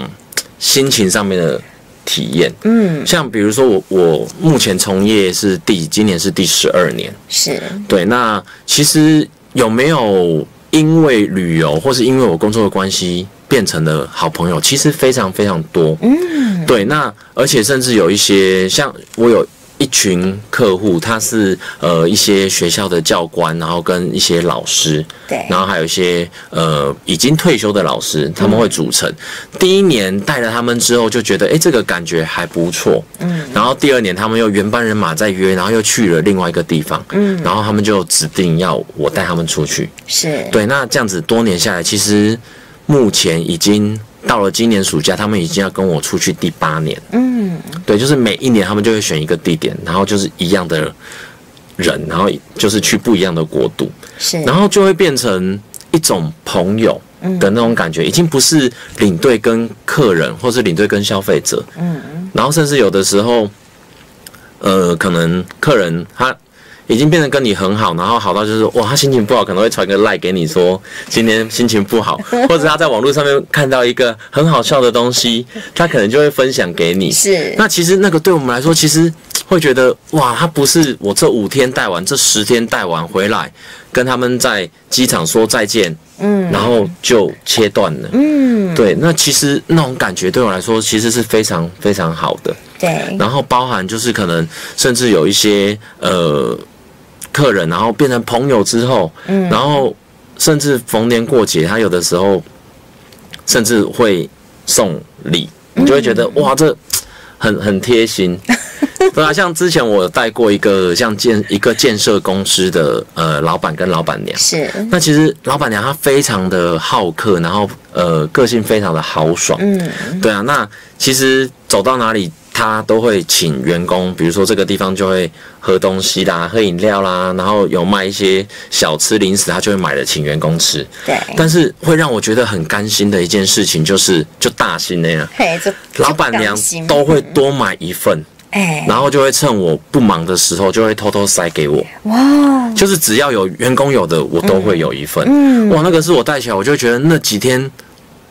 Speaker 1: 心情上面的体验。
Speaker 2: 嗯，
Speaker 1: 像比如说我我目前从业是第今年是第十二年，
Speaker 2: 是，
Speaker 1: 对，那其实有没有因为旅游或是因为我工作的关系变成了好朋友，其实非常非常多。
Speaker 2: 嗯，
Speaker 1: 对，那而且甚至有一些像我有一群客户，他是呃一些学校的教官，然后跟一些老师，
Speaker 2: 对，
Speaker 1: 然后还有一些呃已经退休的老师，他们会组成。第一年带了他们之后，就觉得哎、诶这个感觉还不错。
Speaker 2: 嗯
Speaker 1: 然后第二年他们又原班人马再约，然后又去了另外一个地方。
Speaker 2: 嗯，
Speaker 1: 然后他们就指定要我带他们出去。
Speaker 2: 是，
Speaker 1: 对，那这样子多年下来，其实目前已经到了今年暑假，他们已经要跟我出去第八年。
Speaker 2: 嗯，
Speaker 1: 对，就是每一年他们就会选一个地点，然后就是一样的人，然后就是去不一样的国度，
Speaker 2: 是，
Speaker 1: 然后就会变成一种朋友的那种感觉，已经不是领队跟客人，或是领队跟消费者，
Speaker 2: 嗯。
Speaker 1: 然后甚至有的时候，呃，可能客人他已经变得跟你很好，然后好到就是哇，他心情不好，可能会传个赖给你说今天心情不好，*laughs* 或者他在网络上面看到一个很好笑的东西，他可能就会分享给你。
Speaker 2: 是，
Speaker 1: 那其实那个对我们来说，其实会觉得哇，他不是我这五天带完，这十天带完回来，跟他们在机场说再见，
Speaker 2: 嗯
Speaker 1: 然后就切断了。
Speaker 2: 嗯，
Speaker 1: 对，那其实那种感觉对我来说，其实是非常非常好的。
Speaker 2: 对，
Speaker 1: 然后包含就是可能甚至有一些呃客人，然后变成朋友之后，
Speaker 2: 嗯。
Speaker 1: 然后甚至逢年过节，他有的时候甚至会送礼，你就会觉得、哇，这很很贴心。*laughs* 对啊，像之前我有带过一个像建一个建设公司的呃老板跟老板娘，
Speaker 2: 是，
Speaker 1: 那其实老板娘她非常的好客，然后呃个性非常的豪爽，
Speaker 2: 嗯。
Speaker 1: 对啊，那其实走到哪里，他都会请员工，比如说这个地方就会喝东西啦、喝饮料啦，然后有卖一些小吃零食，他就会买了请员工吃。
Speaker 2: 对，
Speaker 1: 但是会让我觉得很甘心的一件事情，就是就大心那样，老板娘都会多买一份，
Speaker 2: 哎，
Speaker 1: 然后就会趁我不忙的时候，就会偷偷塞给我。
Speaker 2: 哇，
Speaker 1: 就是只要有员工有的，我都会有一份。
Speaker 2: 嗯
Speaker 1: 哇，那个是我带起来，我就觉得那几天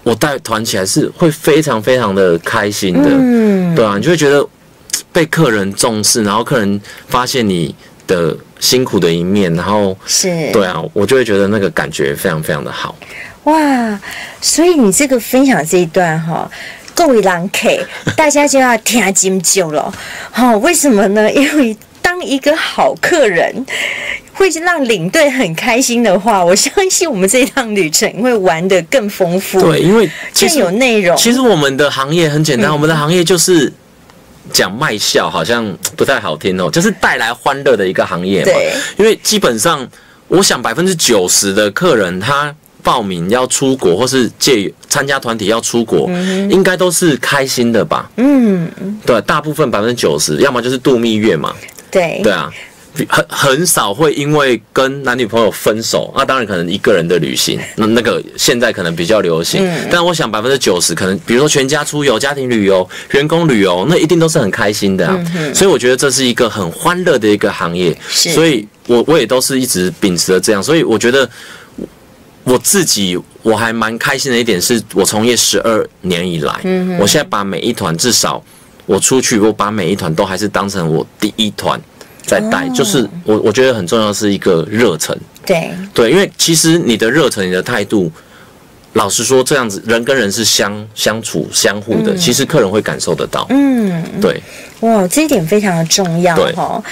Speaker 1: 我带团起来是会非常非常的开心的。
Speaker 2: 嗯，
Speaker 1: 对啊，你就会觉得 *tsk* 被客人重视，然后客人发现你的辛苦的一面，然后
Speaker 2: 是，
Speaker 1: 对啊，我就会觉得那个感觉非常非常的好。
Speaker 2: 哇，所以你这个分享这一段哈。各位狼客 *laughs* 大家就要听金久了。好、为什么呢？因为当一个好客人会让领队很开心的话，我相信我们这一趟旅程会玩得更丰富，
Speaker 1: 对，因为其
Speaker 2: 更有
Speaker 1: 实
Speaker 2: 内容。
Speaker 1: 其实我们的行业很简单，
Speaker 2: 嗯
Speaker 1: 我们的行业就是。讲卖笑好像不太好听哦，就是带来欢乐的一个行业嘛。
Speaker 2: 对，
Speaker 1: 因为基本上，我想百分之九十的客人他报名要出国，或是借参加团体要出国，应该都是开心的吧？
Speaker 2: 嗯，
Speaker 1: 对，大部分百分之九十，要么就是度蜜月嘛，
Speaker 2: 对，
Speaker 1: 对啊，很很少会因为跟男女朋友分手，那当然可能一个人的旅行，那那个现在可能比较流行，
Speaker 2: 嗯。
Speaker 1: 但我想百分之九十可能，比如说全家出游、家庭旅游、员工旅游，那一定都是很开心的啊。所以我觉得这是一个很欢乐的一个行业，
Speaker 2: 是。
Speaker 1: 所以我我也都是一直秉持着这样，所以我觉得。我自己我还蛮开心的一点是，我从业十二年以来，
Speaker 2: 嗯
Speaker 1: 我现在把每一团至少我出去，我把每一团都还是当成我第一团在带，
Speaker 2: 哦。
Speaker 1: 就是我我觉得很重要是一个热忱，
Speaker 2: 对，
Speaker 1: 对，因为其实你的热忱、你的态度，老实说，这样子人跟人是相相处相互的，其实客人会感受得到，
Speaker 2: 嗯，
Speaker 1: 对，
Speaker 2: 哇，这一点非常的重要
Speaker 1: 对。
Speaker 2: 哈，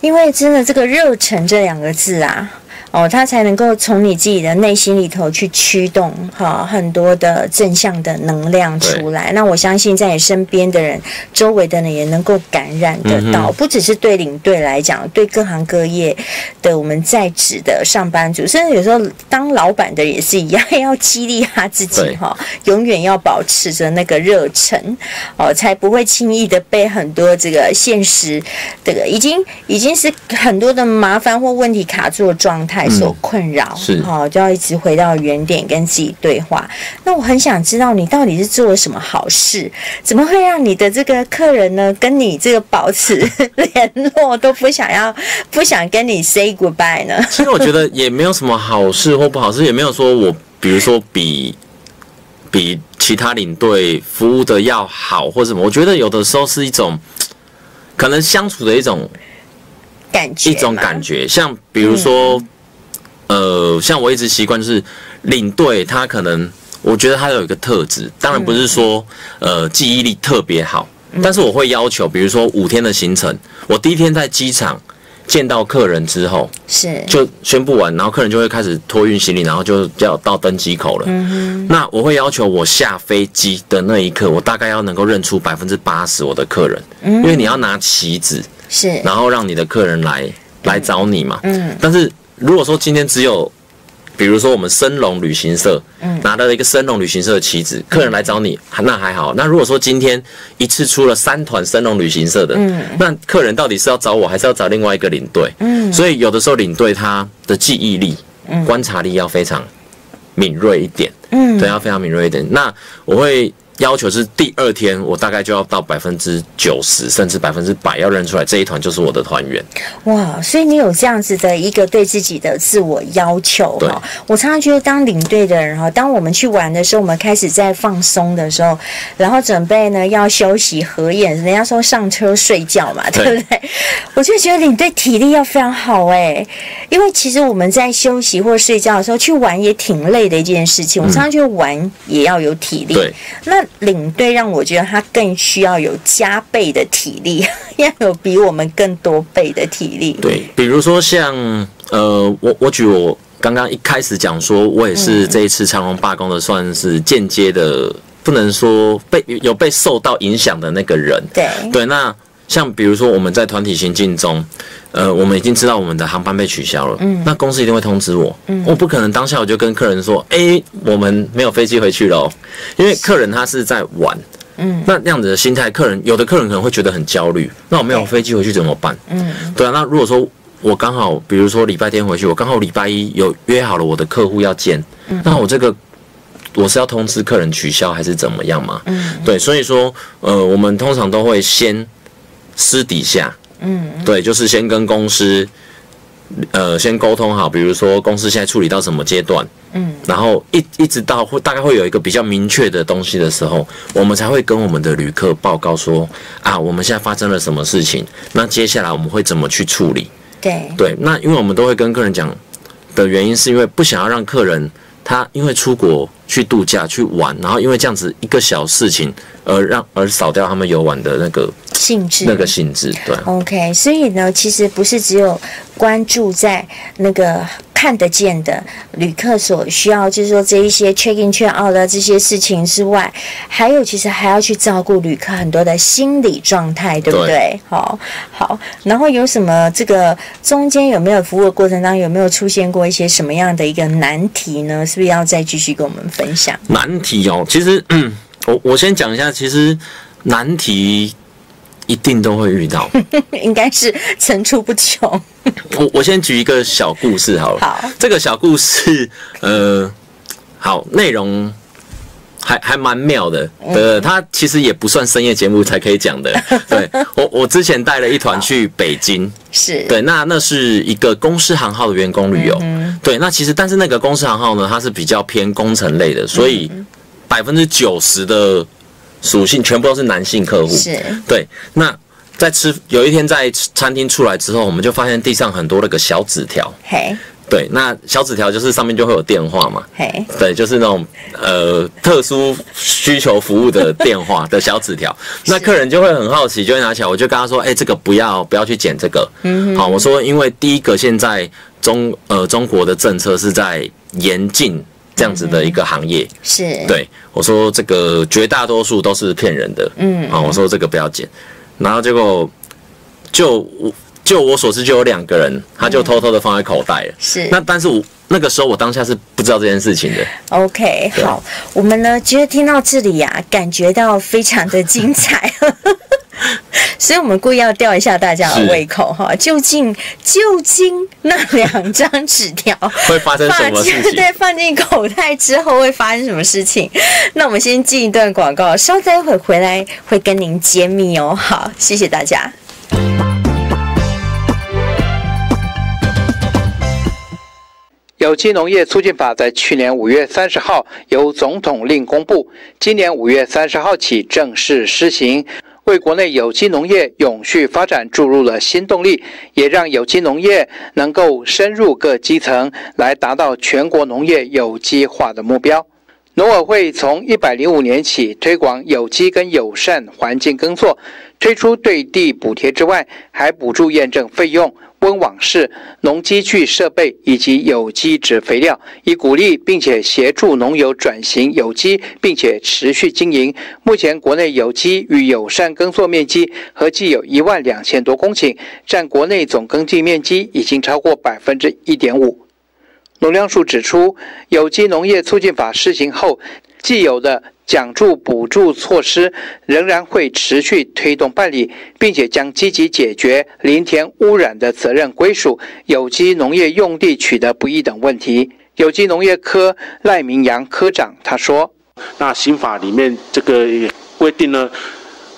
Speaker 2: 因为真的这个热忱这两个字啊。哦，它才能够从你自己的内心里头去驱动哈很多的正向的能量出来。那我相信在你身边的人、周围的人也能够感染得到，
Speaker 1: 嗯
Speaker 2: 不只是对领队来讲，对各行各业的我们在职的上班族，甚至有时候当老板的也是一样，要激励他自己
Speaker 1: 对。
Speaker 2: 哈，永远要保持着那个热忱哦，才不会轻易的被很多这个现实这个已经已经是很多的麻烦或问题卡住的状态所困扰，
Speaker 1: 是。
Speaker 2: 哦，就要一直回到原点跟自己对话。那我很想知道你到底是做了什么好事，怎么会让你的这个客人呢跟你这个保持联络都不想要 *laughs* 不想跟你 say goodbye 呢？
Speaker 1: 其实我觉得也没有什么好事或不好事，也没有说我比如说比比其他领队服务的要好或什么，我觉得有的时候是一种可能相处的一种
Speaker 2: 感觉
Speaker 1: 一种感觉，像比如说，呃，像我一直习惯就是领队他可能我觉得他有一个特质，当然不是说呃记忆力特别好，但是我会要求，比如说五天的行程，我第一天在机场见到客人之后，
Speaker 2: 是。
Speaker 1: 就宣布完，然后客人就会开始托运行李，然后就要到登机口了。那我会要求我下飞机的那一刻，我大概要能够认出百分之八十我的客人，因为你要拿旗子，
Speaker 2: 是。
Speaker 1: 然后让你的客人来来找你嘛。
Speaker 2: 嗯。
Speaker 1: 但是如果说今天只有，比如说我们升龙旅行社，
Speaker 2: 嗯
Speaker 1: 拿了一个升龙旅行社的旗子，客人来找你，那还好。那如果说今天一次出了三团升龙旅行社的，
Speaker 2: 嗯
Speaker 1: 那客人到底是要找我，还是要找另外一个领队？
Speaker 2: 嗯
Speaker 1: 所以有的时候领队他的记忆力、观察力要非常敏锐一点，
Speaker 2: 嗯
Speaker 1: 对，要非常敏锐一点。那我会要求是第二天，我大概就要到百分之九十甚至百分之百要认出来这一团就是我的团员。
Speaker 2: 哇，所以你有这样子的一个对自己的自我要求
Speaker 1: 对
Speaker 2: 哈。我常常觉得，当领队的人哈，当我们去玩的时候，我们开始在放松的时候，然后准备呢要休息合眼，人家说上车睡觉嘛，对
Speaker 1: 对
Speaker 2: 不对？我就觉得领队体力要非常好哎，因为其实我们在休息或睡觉的时候去玩也挺累的一件事情。我常常觉得玩也要有体力，
Speaker 1: 对，
Speaker 2: 那领队让我觉得他更需要有加倍的体力，*laughs* 要有比我们更多倍的体力。
Speaker 1: 对，比如说像呃，我我举我刚刚一开始讲说，我也是这一次长隆罢工的，算是间接的，不能说被有被受到影响的那个人。
Speaker 2: 对
Speaker 1: 对，那像比如说我们在团体行进中，呃，我们已经知道我们的航班被取消了，嗯，那公司一定会通知我，嗯，我不可能当下我就跟客人说，哎、我们没有飞机回去喽，因为客人他是在玩。
Speaker 2: 嗯，
Speaker 1: 那那样子的心态，客人有的客人可能会觉得很焦虑。那我没有飞机回去怎么办？
Speaker 2: 嗯，
Speaker 1: 对啊，那如果说我刚好，比如说礼拜天回去，我刚好礼拜一有约好了我的客户要见，那我这个我是要通知客人取消还是怎么样嘛？
Speaker 2: 嗯，
Speaker 1: 对，所以说呃，我们通常都会先私底下，
Speaker 2: 嗯，
Speaker 1: 对，就是先跟公司。呃，先沟通好，比如说公司现在处理到什么阶段，
Speaker 2: 嗯，
Speaker 1: 然后一一直到会大概会有一个比较明确的东西的时候，我们才会跟我们的旅客报告说啊，我们现在发生了什么事情，那接下来我们会怎么去处理？
Speaker 2: 对，
Speaker 1: 对，那因为我们都会跟客人讲的原因，是因为不想要让客人他因为出国去度假去玩，然后因为这样子一个小事情而让而少掉他们游玩的那个
Speaker 2: 性质
Speaker 1: 那个性质，对。
Speaker 2: OK，所以呢，其实不是只有关注在那个看得见的旅客所需要，就是说这一些 check in check out 的这些事情之外，还有其实还要去照顾旅客很多的心理状态，对不对？
Speaker 1: 对
Speaker 2: 好，好，然后有什么这个中间有没有服务的过程当中有没有出现过一些什么样的一个难题呢？是不是要再继续跟我们分享？
Speaker 1: 难题哦，其实，嗯，我我先讲一下，其实难题一定都会遇到。*laughs*
Speaker 2: 应该是层出不穷。
Speaker 1: 我我先举一个小故事好了。
Speaker 2: 好，
Speaker 1: 这个小故事，呃，好，内容还还蛮妙的。呃，它其实也不算深夜节目才可以讲的。*laughs* 对我我之前带了一团去北京，
Speaker 2: 是，
Speaker 1: 对，那那是一个公司行号的员工旅游。对，那其实但是那个公司行号呢，它是比较偏工程类的，所以百分之九十的属性全部都是男性客户。
Speaker 2: 是，
Speaker 1: 对，那在吃有一天在餐厅出来之后，我们就发现地上很多那个小纸条。
Speaker 2: 嘿，
Speaker 1: 对，那小纸条就是上面就会有电话嘛。
Speaker 2: 嘿，
Speaker 1: 对，就是那种呃特殊需求服务的电话的小纸条，*laughs* 那客人就会很好奇，就会拿起来，我就跟他说，哎、这个不要不要去捡这个。嗯，好，我说因为第一个现在中呃中国的政策是在严禁这样子的一个行业，
Speaker 2: 是，
Speaker 1: 对我说这个绝大多数都是骗人的。
Speaker 2: 嗯
Speaker 1: 好，我说这个不要捡，然后结果就我就我所知就有两个人，他就偷偷的放在口袋了。
Speaker 2: 是。
Speaker 1: 那但是我那个时候我当下是不知道这件事情的。
Speaker 2: OK，好，我们呢觉得听到这里呀、感觉到非常的精彩，*laughs* *laughs* *laughs* *laughs* 所以我们故意要吊一下大家的胃口哈。究竟究竟那两张纸条 *laughs*
Speaker 1: 会发生什么事情？*laughs*
Speaker 2: 对放进口袋之后会发生什么事情？那我们先进一段广告，稍待会回来会跟您揭秘哦。好，谢谢大家。
Speaker 8: 有机农业促进法在去年五月三十号由总统令公布，今年五月三十号起正式施行，为国内有机农业永续发展注入了新动力，也让有机农业能够深入各基层，来达到全国农业有机化的目标。农委会从一百零五年起推广有机跟友善环境耕作，推出对地补贴之外，还补助验证费用、温网式农机具设备以及有机质肥料，以鼓励并且协助农友转型有机，并且持续经营。目前国内有机与友善耕作面积合计有一万两千多公顷，占国内总耕地面积已经超过百分之一点五。农粮署指出，有机农业促进法施行后，既有的奖助补助措施仍然会持续推动办理，并且将积极解决林田污染的责任归属、有机农业用地取得不易等问题。有机农业科赖明阳科长他说：“
Speaker 9: 那新法里面这个规定呢？”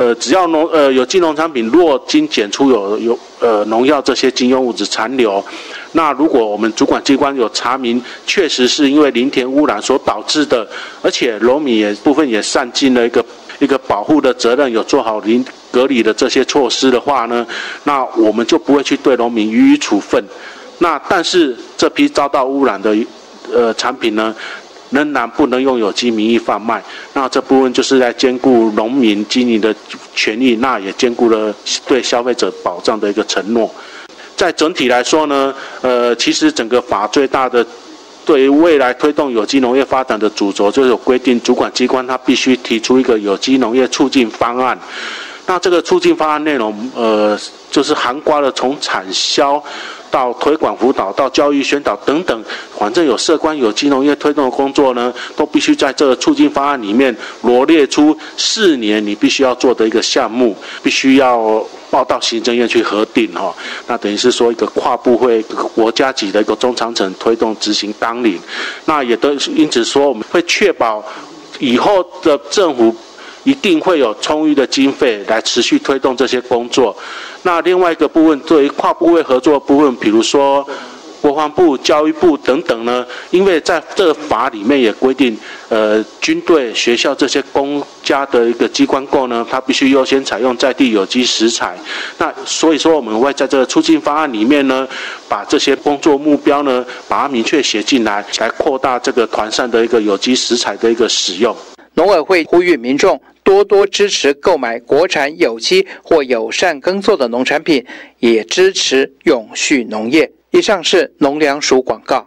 Speaker 9: 呃，只要农呃有机农产品若经检出有有呃农药这些金用物质残留，那如果我们主管机关有查明确实是因为林田污染所导致的，而且农民也部分也善尽了一个一个保护的责任，有做好林隔离的这些措施的话呢，那我们就不会去对农民予以处分。那但是这批遭到污染的呃产品呢？仍然不能用有机名义贩卖，那这部分就是在兼顾农民经营的权益，那也兼顾了对消费者保障的一个承诺。在整体来说呢，呃，其实整个法最大的对于未来推动有机农业发展的主轴，就是有规定主管机关它必须提出一个有机农业促进方案。那这个促进方案内容，呃，就是涵盖了从产销。到推广辅导，到教育宣导等等，反正有涉关有金融业推动的工作呢，都必须在这个促进方案里面罗列出四年你必须要做的一个项目，必须要报到行政院去核定哈。那等于是说一个跨部会国家级的一个中长程推动执行纲领。那也都因此说，我们会确保以后的政府一定会有充裕的经费来持续推动这些工作。那另外一个部分，作为跨部位合作部分，比如说国防部、教育部等等呢，因为在这个法里面也规定，呃，军队、学校这些公家的一个机关构呢，它必须优先采用在地有机食材。那所以说，我们会在这个促进方案里面呢，把这些工作目标呢，把它明确写进来，来扩大这个团扇的一个有机食材的一个使用。
Speaker 8: 农委会呼吁民众。多多支持购买国产有机或友善耕作的农产品，也支持永续农业。以上是农粮署广告。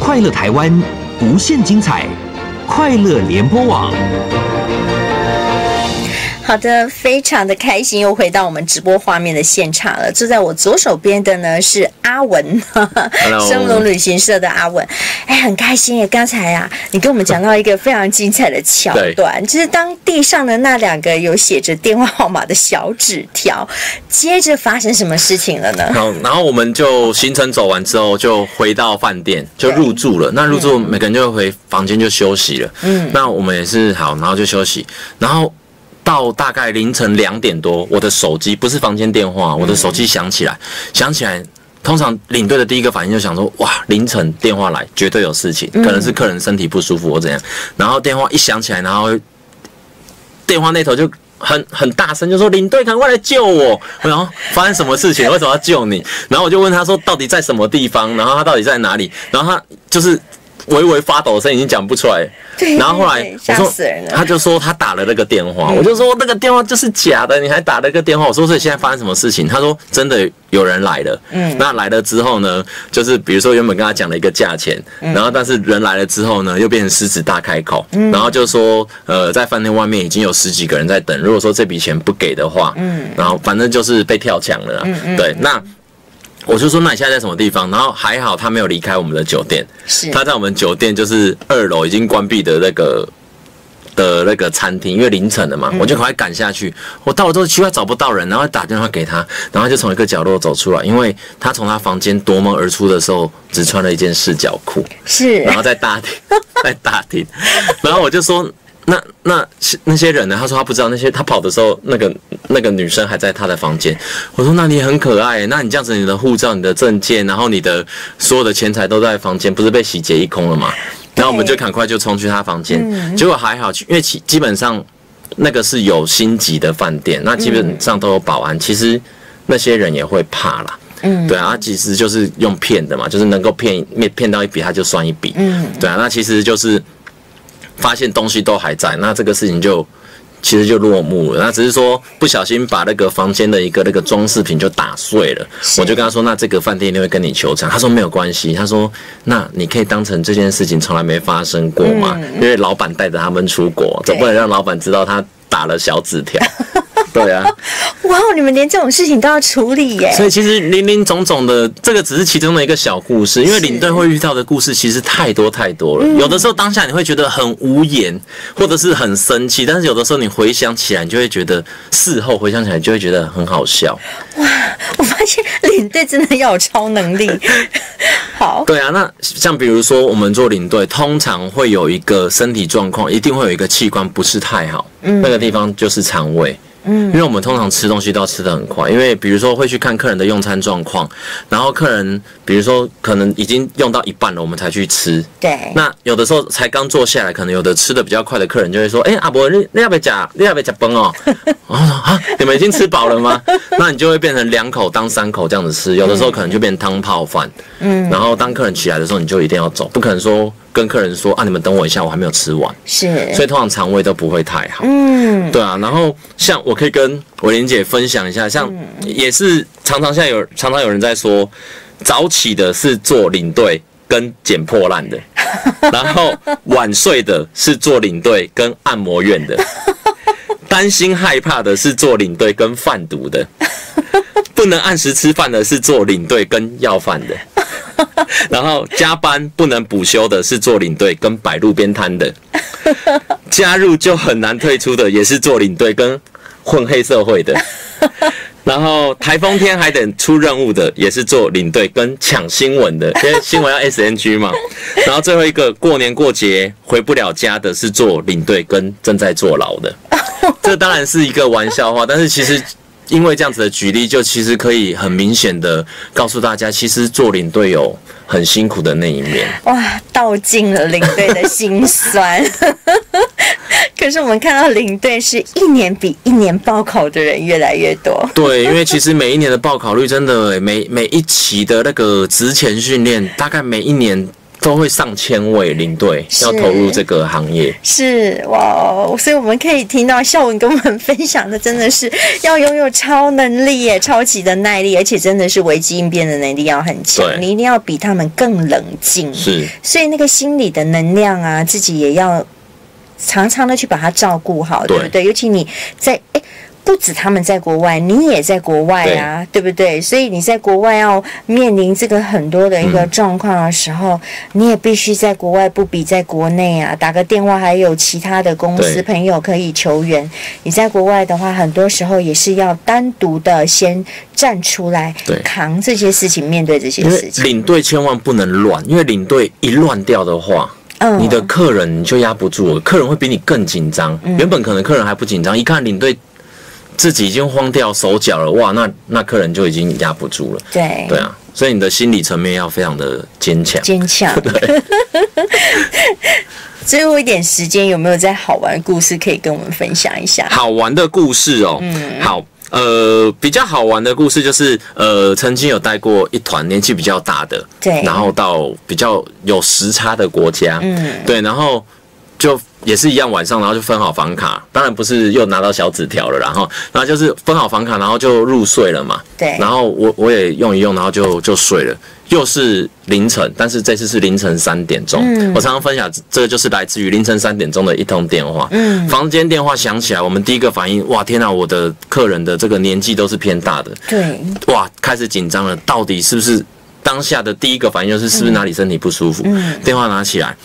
Speaker 10: 快乐台湾，无限精彩，快乐联播网。
Speaker 2: 好的，非常的开心，又回到我们直播画面的现场了。坐在我左手边的呢是阿文，升 *laughs* 龙旅行社的阿文。哎，很开心耶！刚才啊，你跟我们讲到一个非常精彩的桥段，就是当地上的那两个有写着电话号码的小纸条，接着发生什么事情了呢？
Speaker 1: 好，然后我们就行程走完之后，就回到饭店，就入住了。那入住，每个人就回房间就休息了。嗯，那我们也是好，然后就休息，然后。到大概凌晨两点多，我的手机不是房间电话，我的手机响起来，响起来，通常领队的第一个反应就想说，哇，凌晨电话来，绝对有事情，可能是客人身体不舒服或怎样。然后电话一响起来，然后电话那头就很很大声，就说领队赶快来救我。然后发生什么事情？为什么要救你？然后我就问他说，到底在什么地方？然后他到底在哪里？然后他就是。微微发抖的声音已经讲不出来，然后后来我说，他就说他打了那个电话，我就说那个电话就是假的，你还打了个电话，我说所以现在发生什么事情？他说真的有人来了，嗯，那来了之后呢，就是比如说原本跟他讲了一个价钱，然后但是人来了之后呢，又变成狮子大开口，然后就说呃在饭店外面已经有十几个人在等，如果说这笔钱不给的话，嗯，然后反正就是被跳墙了，嗯对，那。我就说，那你现在在什么地方？然后还好他没有离开我们的酒店，是他在我们酒店就是二楼已经关闭的那个的那个餐厅，因为凌晨了嘛，我就赶快赶下去。我到了之后奇怪找不到人，然后打电话给他，然后就从一个角落走出来，因为他从他房间夺门而出的时候只穿了一件四角裤，
Speaker 2: 是，
Speaker 1: 然后在大厅，*laughs* 在大厅，然后我就说。那那那些人呢？他说他不知道那些他跑的时候，那个那个女生还在他的房间。我说那你很可爱，那你这样子，你的护照、你的证件，然后你的所有的钱财都在房间，不是被洗劫一空了吗？然后我们就赶快就冲去他房间，结果还好，因为基基本上那个是有星级的饭店，那基本上都有保安。其实那些人也会怕啦，嗯，对啊，其实就是用骗的嘛，就是能够骗骗骗到一笔他就算一笔，嗯，对啊，那其实就是。发现东西都还在，那这个事情就其实就落幕了。那只是说不小心把那个房间的一个那个装饰品就打碎了。我就跟他说，那这个饭店一定会跟你求偿。他说没有关系，他说那你可以当成这件事情从来没发生过嘛，因为老板带着他们出国，总不能让老板知道他打了小纸条。*laughs* 对啊，
Speaker 2: 哇，你们连这种事情都要处理耶！
Speaker 1: 所以其实林林总总的这个只是其中的一个小故事，因为领队会遇到的故事其实太多太多了。有的时候当下你会觉得很无言，或者是很生气，但是有的时候你回想起来，你就会觉得事后回想起来就会觉得很好笑。
Speaker 2: 哇，我发现领队真的要有超能力。*laughs* 好，
Speaker 1: 对啊，那像比如说我们做领队，通常会有一个身体状况，一定会有一个器官不是太好，嗯，那个地方就是肠胃。嗯，因为我们通常吃东西都要吃的很快，因为比如说会去看客人的用餐状况，然后客人比如说可能已经用到一半了，我们才去吃。
Speaker 2: 对。
Speaker 1: 那有的时候才刚坐下来，可能有的吃的比较快的客人就会说：“哎，阿伯，你你要不要夹？你要不要夹崩哦？” *laughs* 然后说：“啊，你们已经吃饱了吗？”那你就会变成两口当三口这样子吃，有的时候可能就变汤泡饭。嗯。然后当客人起来的时候，你就一定要走，不可能说。跟客人说啊，你们等我一下，我还没有吃完。
Speaker 2: 是，
Speaker 1: 所以通常肠胃都不会太好。嗯，对啊。然后像我可以跟伟玲姐分享一下，像也是常常现在有常常有人在说，早起的是做领队跟捡破烂的，*laughs* 然后晚睡的是做领队跟按摩院的，*laughs* 担心害怕的是做领队跟贩毒的，不能按时吃饭的是做领队跟要饭的。*laughs* 然后加班不能补休的是做领队跟摆路边摊的，*laughs* 加入就很难退出的也是做领队跟混黑社会的，*laughs* 然后台风天还得出任务的也是做领队跟抢新闻的，因为新闻要 SNG 嘛。然后最后一个过年过节回不了家的是做领队跟正在坐牢的，这当然是一个玩笑话，但是其实。因为这样子的举例，就其实可以很明显的告诉大家，其实做领队有很辛苦的那一面。
Speaker 2: 哇，道尽了领队的辛酸。*laughs* 可是我们看到领队是一年比一年报考的人越来越多。
Speaker 1: 对，因为其实每一年的报考率真的，每每一期的那个职前训练，大概每一年。都会上千位领队要投入这个行业，
Speaker 2: 是哇，所以我们可以听到孝文跟我们分享的，真的是要拥有超能力耶，超级的耐力，而且真的是危机应变的能力要很强，你一定要比他们更冷静，
Speaker 1: 是，
Speaker 2: 所以那个心理的能量啊，自己也要常常的去把它照顾好，对。不对？尤其你在哎。不止他们在国外，你也在国外啊，对不对？所以你在国外要面临这个很多的一个状况的时候，你也必须在国外不比在国内啊。打个电话还有其他的公司朋友可以求援。你在国外的话，很多时候也是要单独的先站出来扛这些事情，面对这些事情。
Speaker 1: 领队千万不能乱，因为领队一乱掉的话，你的客人就压不住了，客人会比你更紧张。原本可能客人还不紧张，一看领队。自己已经慌掉手脚了，哇，那那客人就已经压不住了。
Speaker 2: 对
Speaker 1: 对啊，所以你的心理层面要非常的坚强。
Speaker 2: 坚强。*laughs*
Speaker 1: 对。*laughs*
Speaker 2: 最后一点时间，有没有在好玩故事可以跟我们分享一下？
Speaker 1: 好玩的故事哦，嗯，好，呃，比较好玩的故事就是，呃，曾经有带过一团年纪比较大的，
Speaker 2: 对，
Speaker 1: 然后到比较有时差的国家，嗯，对，然后就。也是一样，晚上然后就分好房卡，当然不是又拿到小纸条了，然后然后就是分好房卡，然后就入睡了嘛。
Speaker 2: 对。
Speaker 1: 然后我我也用一用，然后就就睡了。又是凌晨，但是这次是凌晨三点钟。嗯。我常常分享，这个就是来自于凌晨三点钟的一通电话。嗯。房间电话响起来，我们第一个反应，哇，天哪！我的客人的这个年纪都是偏大的。
Speaker 2: 对。
Speaker 1: 哇，开始紧张了，到底是不是当下的第一个反应就是是不是哪里身体不舒服？嗯。电话拿起来。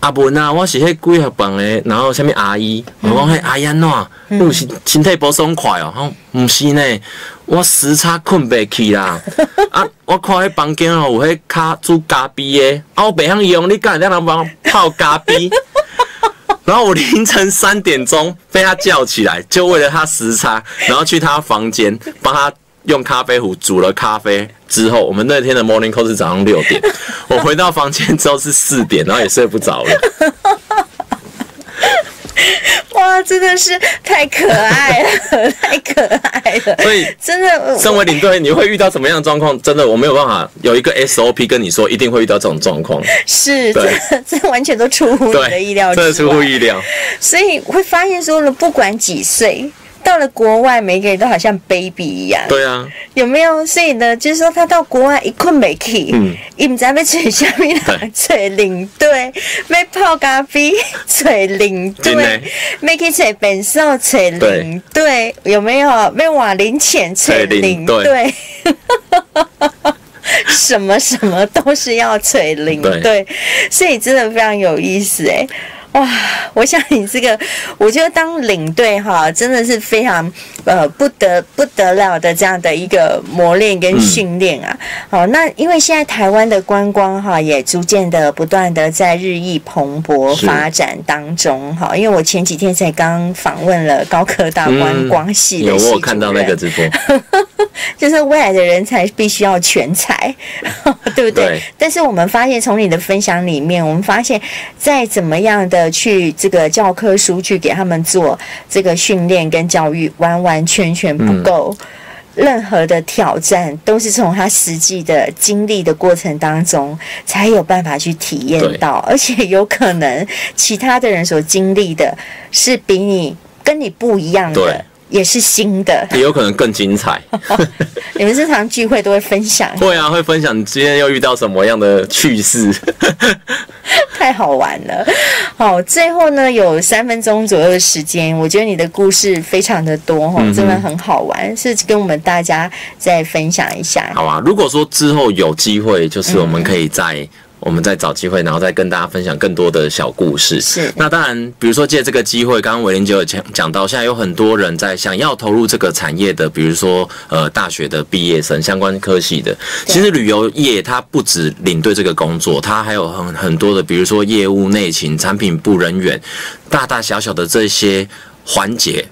Speaker 1: 阿文啊，我是迄贵合房的，然后什么阿姨，我讲迄阿姨安怎，有身身体不爽快哦，吼，唔是呢，我时差困不起啦。*laughs* 啊，我看迄房间哦，有迄卡煮咖啡的，啊，我袂晓用，你敢让人帮泡咖啡？*laughs* 然后我凌晨三点钟被他叫起来，就为了他时差，然后去他房间帮他。用咖啡壶煮了咖啡之后，我们那天的 morning call 是早上六点，*laughs* 我回到房间之后是四点，然后也睡不着了。*laughs*
Speaker 2: 哇，真的是太可爱了，太可爱了。
Speaker 1: 所以
Speaker 2: 真的，
Speaker 1: 身为领队，你会遇到什么样的状况？真的，我没有办法有一个 SOP 跟你说，一定会遇到这种状况。
Speaker 2: 是，
Speaker 1: 对
Speaker 2: 这 *laughs* 这完全都出乎你的意料
Speaker 1: 真的出乎意料。
Speaker 2: 所以会发现说了，不管几岁。到了国外，每个人都好像 baby 一样。
Speaker 1: 对啊，
Speaker 2: 有没有？所以呢，就是说他到国外一困没起，
Speaker 1: 嗯，
Speaker 2: 伊唔知要吹下面啦，吹领队，要泡咖啡，吹领队，要去吹本寿，吹领队，有没有？要瓦零钱，吹领队。*laughs* 什么什么都是要吹领队，所以真的非常有意思哎。哇，我想你这个，*laughs* 我觉得当领队哈，真的是非常呃不得不得了的这样的一个磨练跟训练啊。好，那因为现在台湾的观光哈，也逐渐的不断的在日益蓬勃发展当中哈。因为我前几天才刚访问了高科大观光系的，
Speaker 1: 有我看到那个直播，*laughs*
Speaker 2: 就是未来的人才必须要全才，*laughs* 对不对？但是我们发现从你的分享里面，我们发现在怎么样的。去这个教科书去给他们做这个训练跟教育，完完全全不够。任何的挑战都是从他实际的经历的过程当中才有办法去体验到，而且有可能其他的人所经历的是比你跟你不一样的。也是新的，
Speaker 1: 也有可能更精彩。*laughs*
Speaker 2: 你们日常聚会都会分享？
Speaker 1: 会啊，会分享今天又遇到什么样的趣事，*laughs*
Speaker 2: 太好玩了。好，最后呢有三分钟左右的时间，我觉得你的故事非常的多哈，真的很好玩，是跟我们大家再分享一下。
Speaker 1: 好啊，如果说之后有机会，就是我们可以在。我们再找机会，然后再跟大家分享更多的小故事。
Speaker 2: 是，
Speaker 1: 那当然，比如说借这个机会，刚刚伟林就有讲讲到，现在有很多人在想要投入这个产业的，比如说呃大学的毕业生，相关科系的。其实旅游业它不止领队这个工作，它还有很很多的，比如说业务内勤、产品部人员，大大小小的这些环节，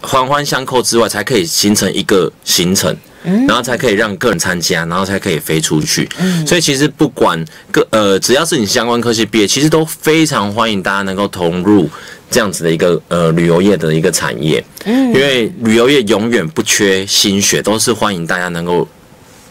Speaker 1: 环环相扣之外，才可以形成一个行程。然后才可以让个人参加，然后才可以飞出去。所以其实不管各呃，只要是你相关科系毕业，其实都非常欢迎大家能够投入这样子的一个呃旅游业的一个产业。嗯，因为旅游业永远不缺心血，都是欢迎大家能够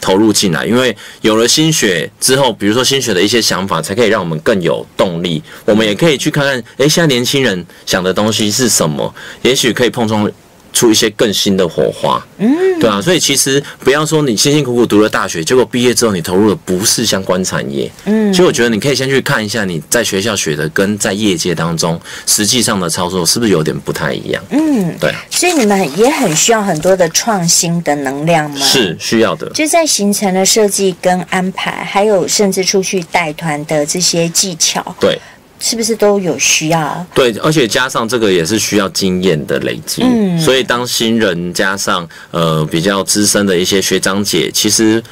Speaker 1: 投入进来。因为有了心血之后，比如说心血的一些想法，才可以让我们更有动力。我们也可以去看看，哎，现在年轻人想的东西是什么？也许可以碰撞。出一些更新的火花，嗯，对啊，所以其实不要说你辛辛苦苦读了大学，结果毕业之后你投入的不是相关产业，嗯，其实我觉得你可以先去看一下你在学校学的跟在业界当中实际上的操作是不是有点不太一样，嗯，对，
Speaker 2: 所以你们也很需要很多的创新的能量吗？
Speaker 1: 是需要的，
Speaker 2: 就在行程的设计跟安排，还有甚至出去带团的这些技巧，
Speaker 1: 对。
Speaker 2: 是不是都有需要？
Speaker 1: 对，而且加上这个也是需要经验的累积。嗯，所以当新人加上呃比较资深的一些学长姐，其实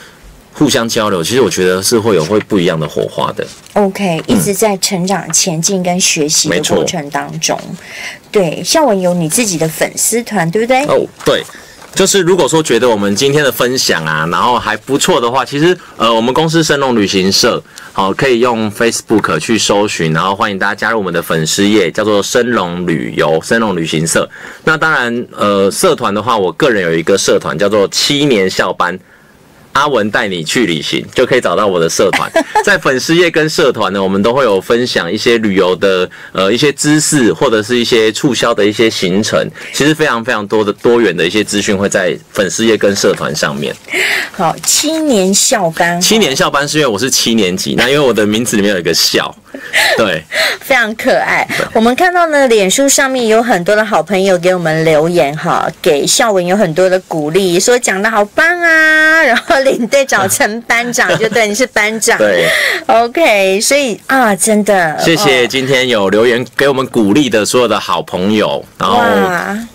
Speaker 1: 互相交流，其实我觉得是会有会不一样的火花的。
Speaker 2: OK，一直在成长、前进跟学习的过程当中。对，孝文有你自己的粉丝团，对不对？
Speaker 1: 哦，对。就是如果说觉得我们今天的分享啊，然后还不错的话，其实呃，我们公司升龙旅行社好可以用 Facebook 去搜寻，然后欢迎大家加入我们的粉丝页，叫做升龙旅游、升龙旅行社。那当然，呃，社团的话，我个人有一个社团叫做七年校班。阿文带你去旅行，就可以找到我的社团。*laughs* 在粉丝页跟社团呢，我们都会有分享一些旅游的呃一些知识，或者是一些促销的一些行程。其实非常非常多的多元的一些资讯会在粉丝页跟社团上面。
Speaker 2: 好，七年校班，
Speaker 1: 七年校班是因为我是七年级，那因为我的名字里面有一个校，*laughs* 对，
Speaker 2: 非常可爱。我们看到呢，脸书上面有很多的好朋友给我们留言哈，给校文有很多的鼓励，说讲的好棒啊，然后。*laughs* 领队找陈班长就对，你是班长。
Speaker 1: 对
Speaker 2: ，OK，所以啊，真的，
Speaker 1: 谢谢今天有留言给我们鼓励的所有的好朋友。然后，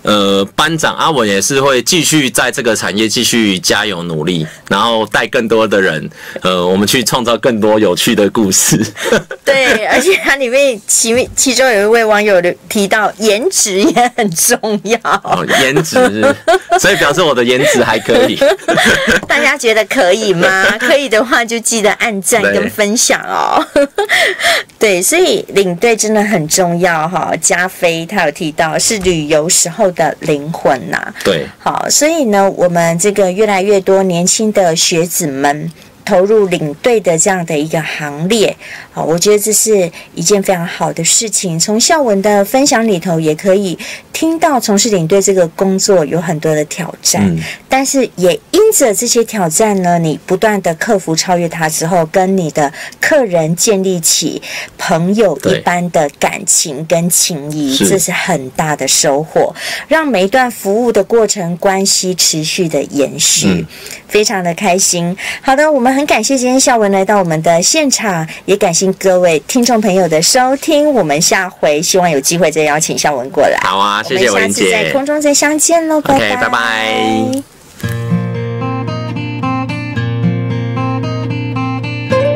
Speaker 1: 呃，班长阿文也是会继续在这个产业继续加油努力，然后带更多的人，呃，我们去创造更多有趣的故事。
Speaker 2: 对 *laughs* 对，而且它里面其其中有一位网友提到颜值也很重要。
Speaker 1: 哦，颜值，所以表示我的颜值还可以。*laughs*
Speaker 2: 大家觉得可以吗？*laughs* 可以的话就记得按赞跟分享哦。*laughs* 对，所以领队真的很重要哈。加菲他有提到是旅游时候的灵魂呐。
Speaker 1: 对，
Speaker 2: 好，所以呢，我们这个越来越多年轻的学子们。投入领队的这样的一个行列，啊，我觉得这是一件非常好的事情。从孝文的分享里头，也可以听到从事领队这个工作有很多的挑战，但是也因着这些挑战呢，你不断的克服、超越它之后，跟你的客人建立起朋友一般的感情跟情谊，这是很大的收获，让每一段服务的过程关系持续的延续，非常的开心。好的，我们。很感谢今天孝文来到我们的现场，也感谢各位听众朋友的收听。我们下回希望有机会再邀请孝文过来。
Speaker 1: 好啊，谢谢文
Speaker 2: 姐。下次在空中再相见喽，
Speaker 1: 拜拜。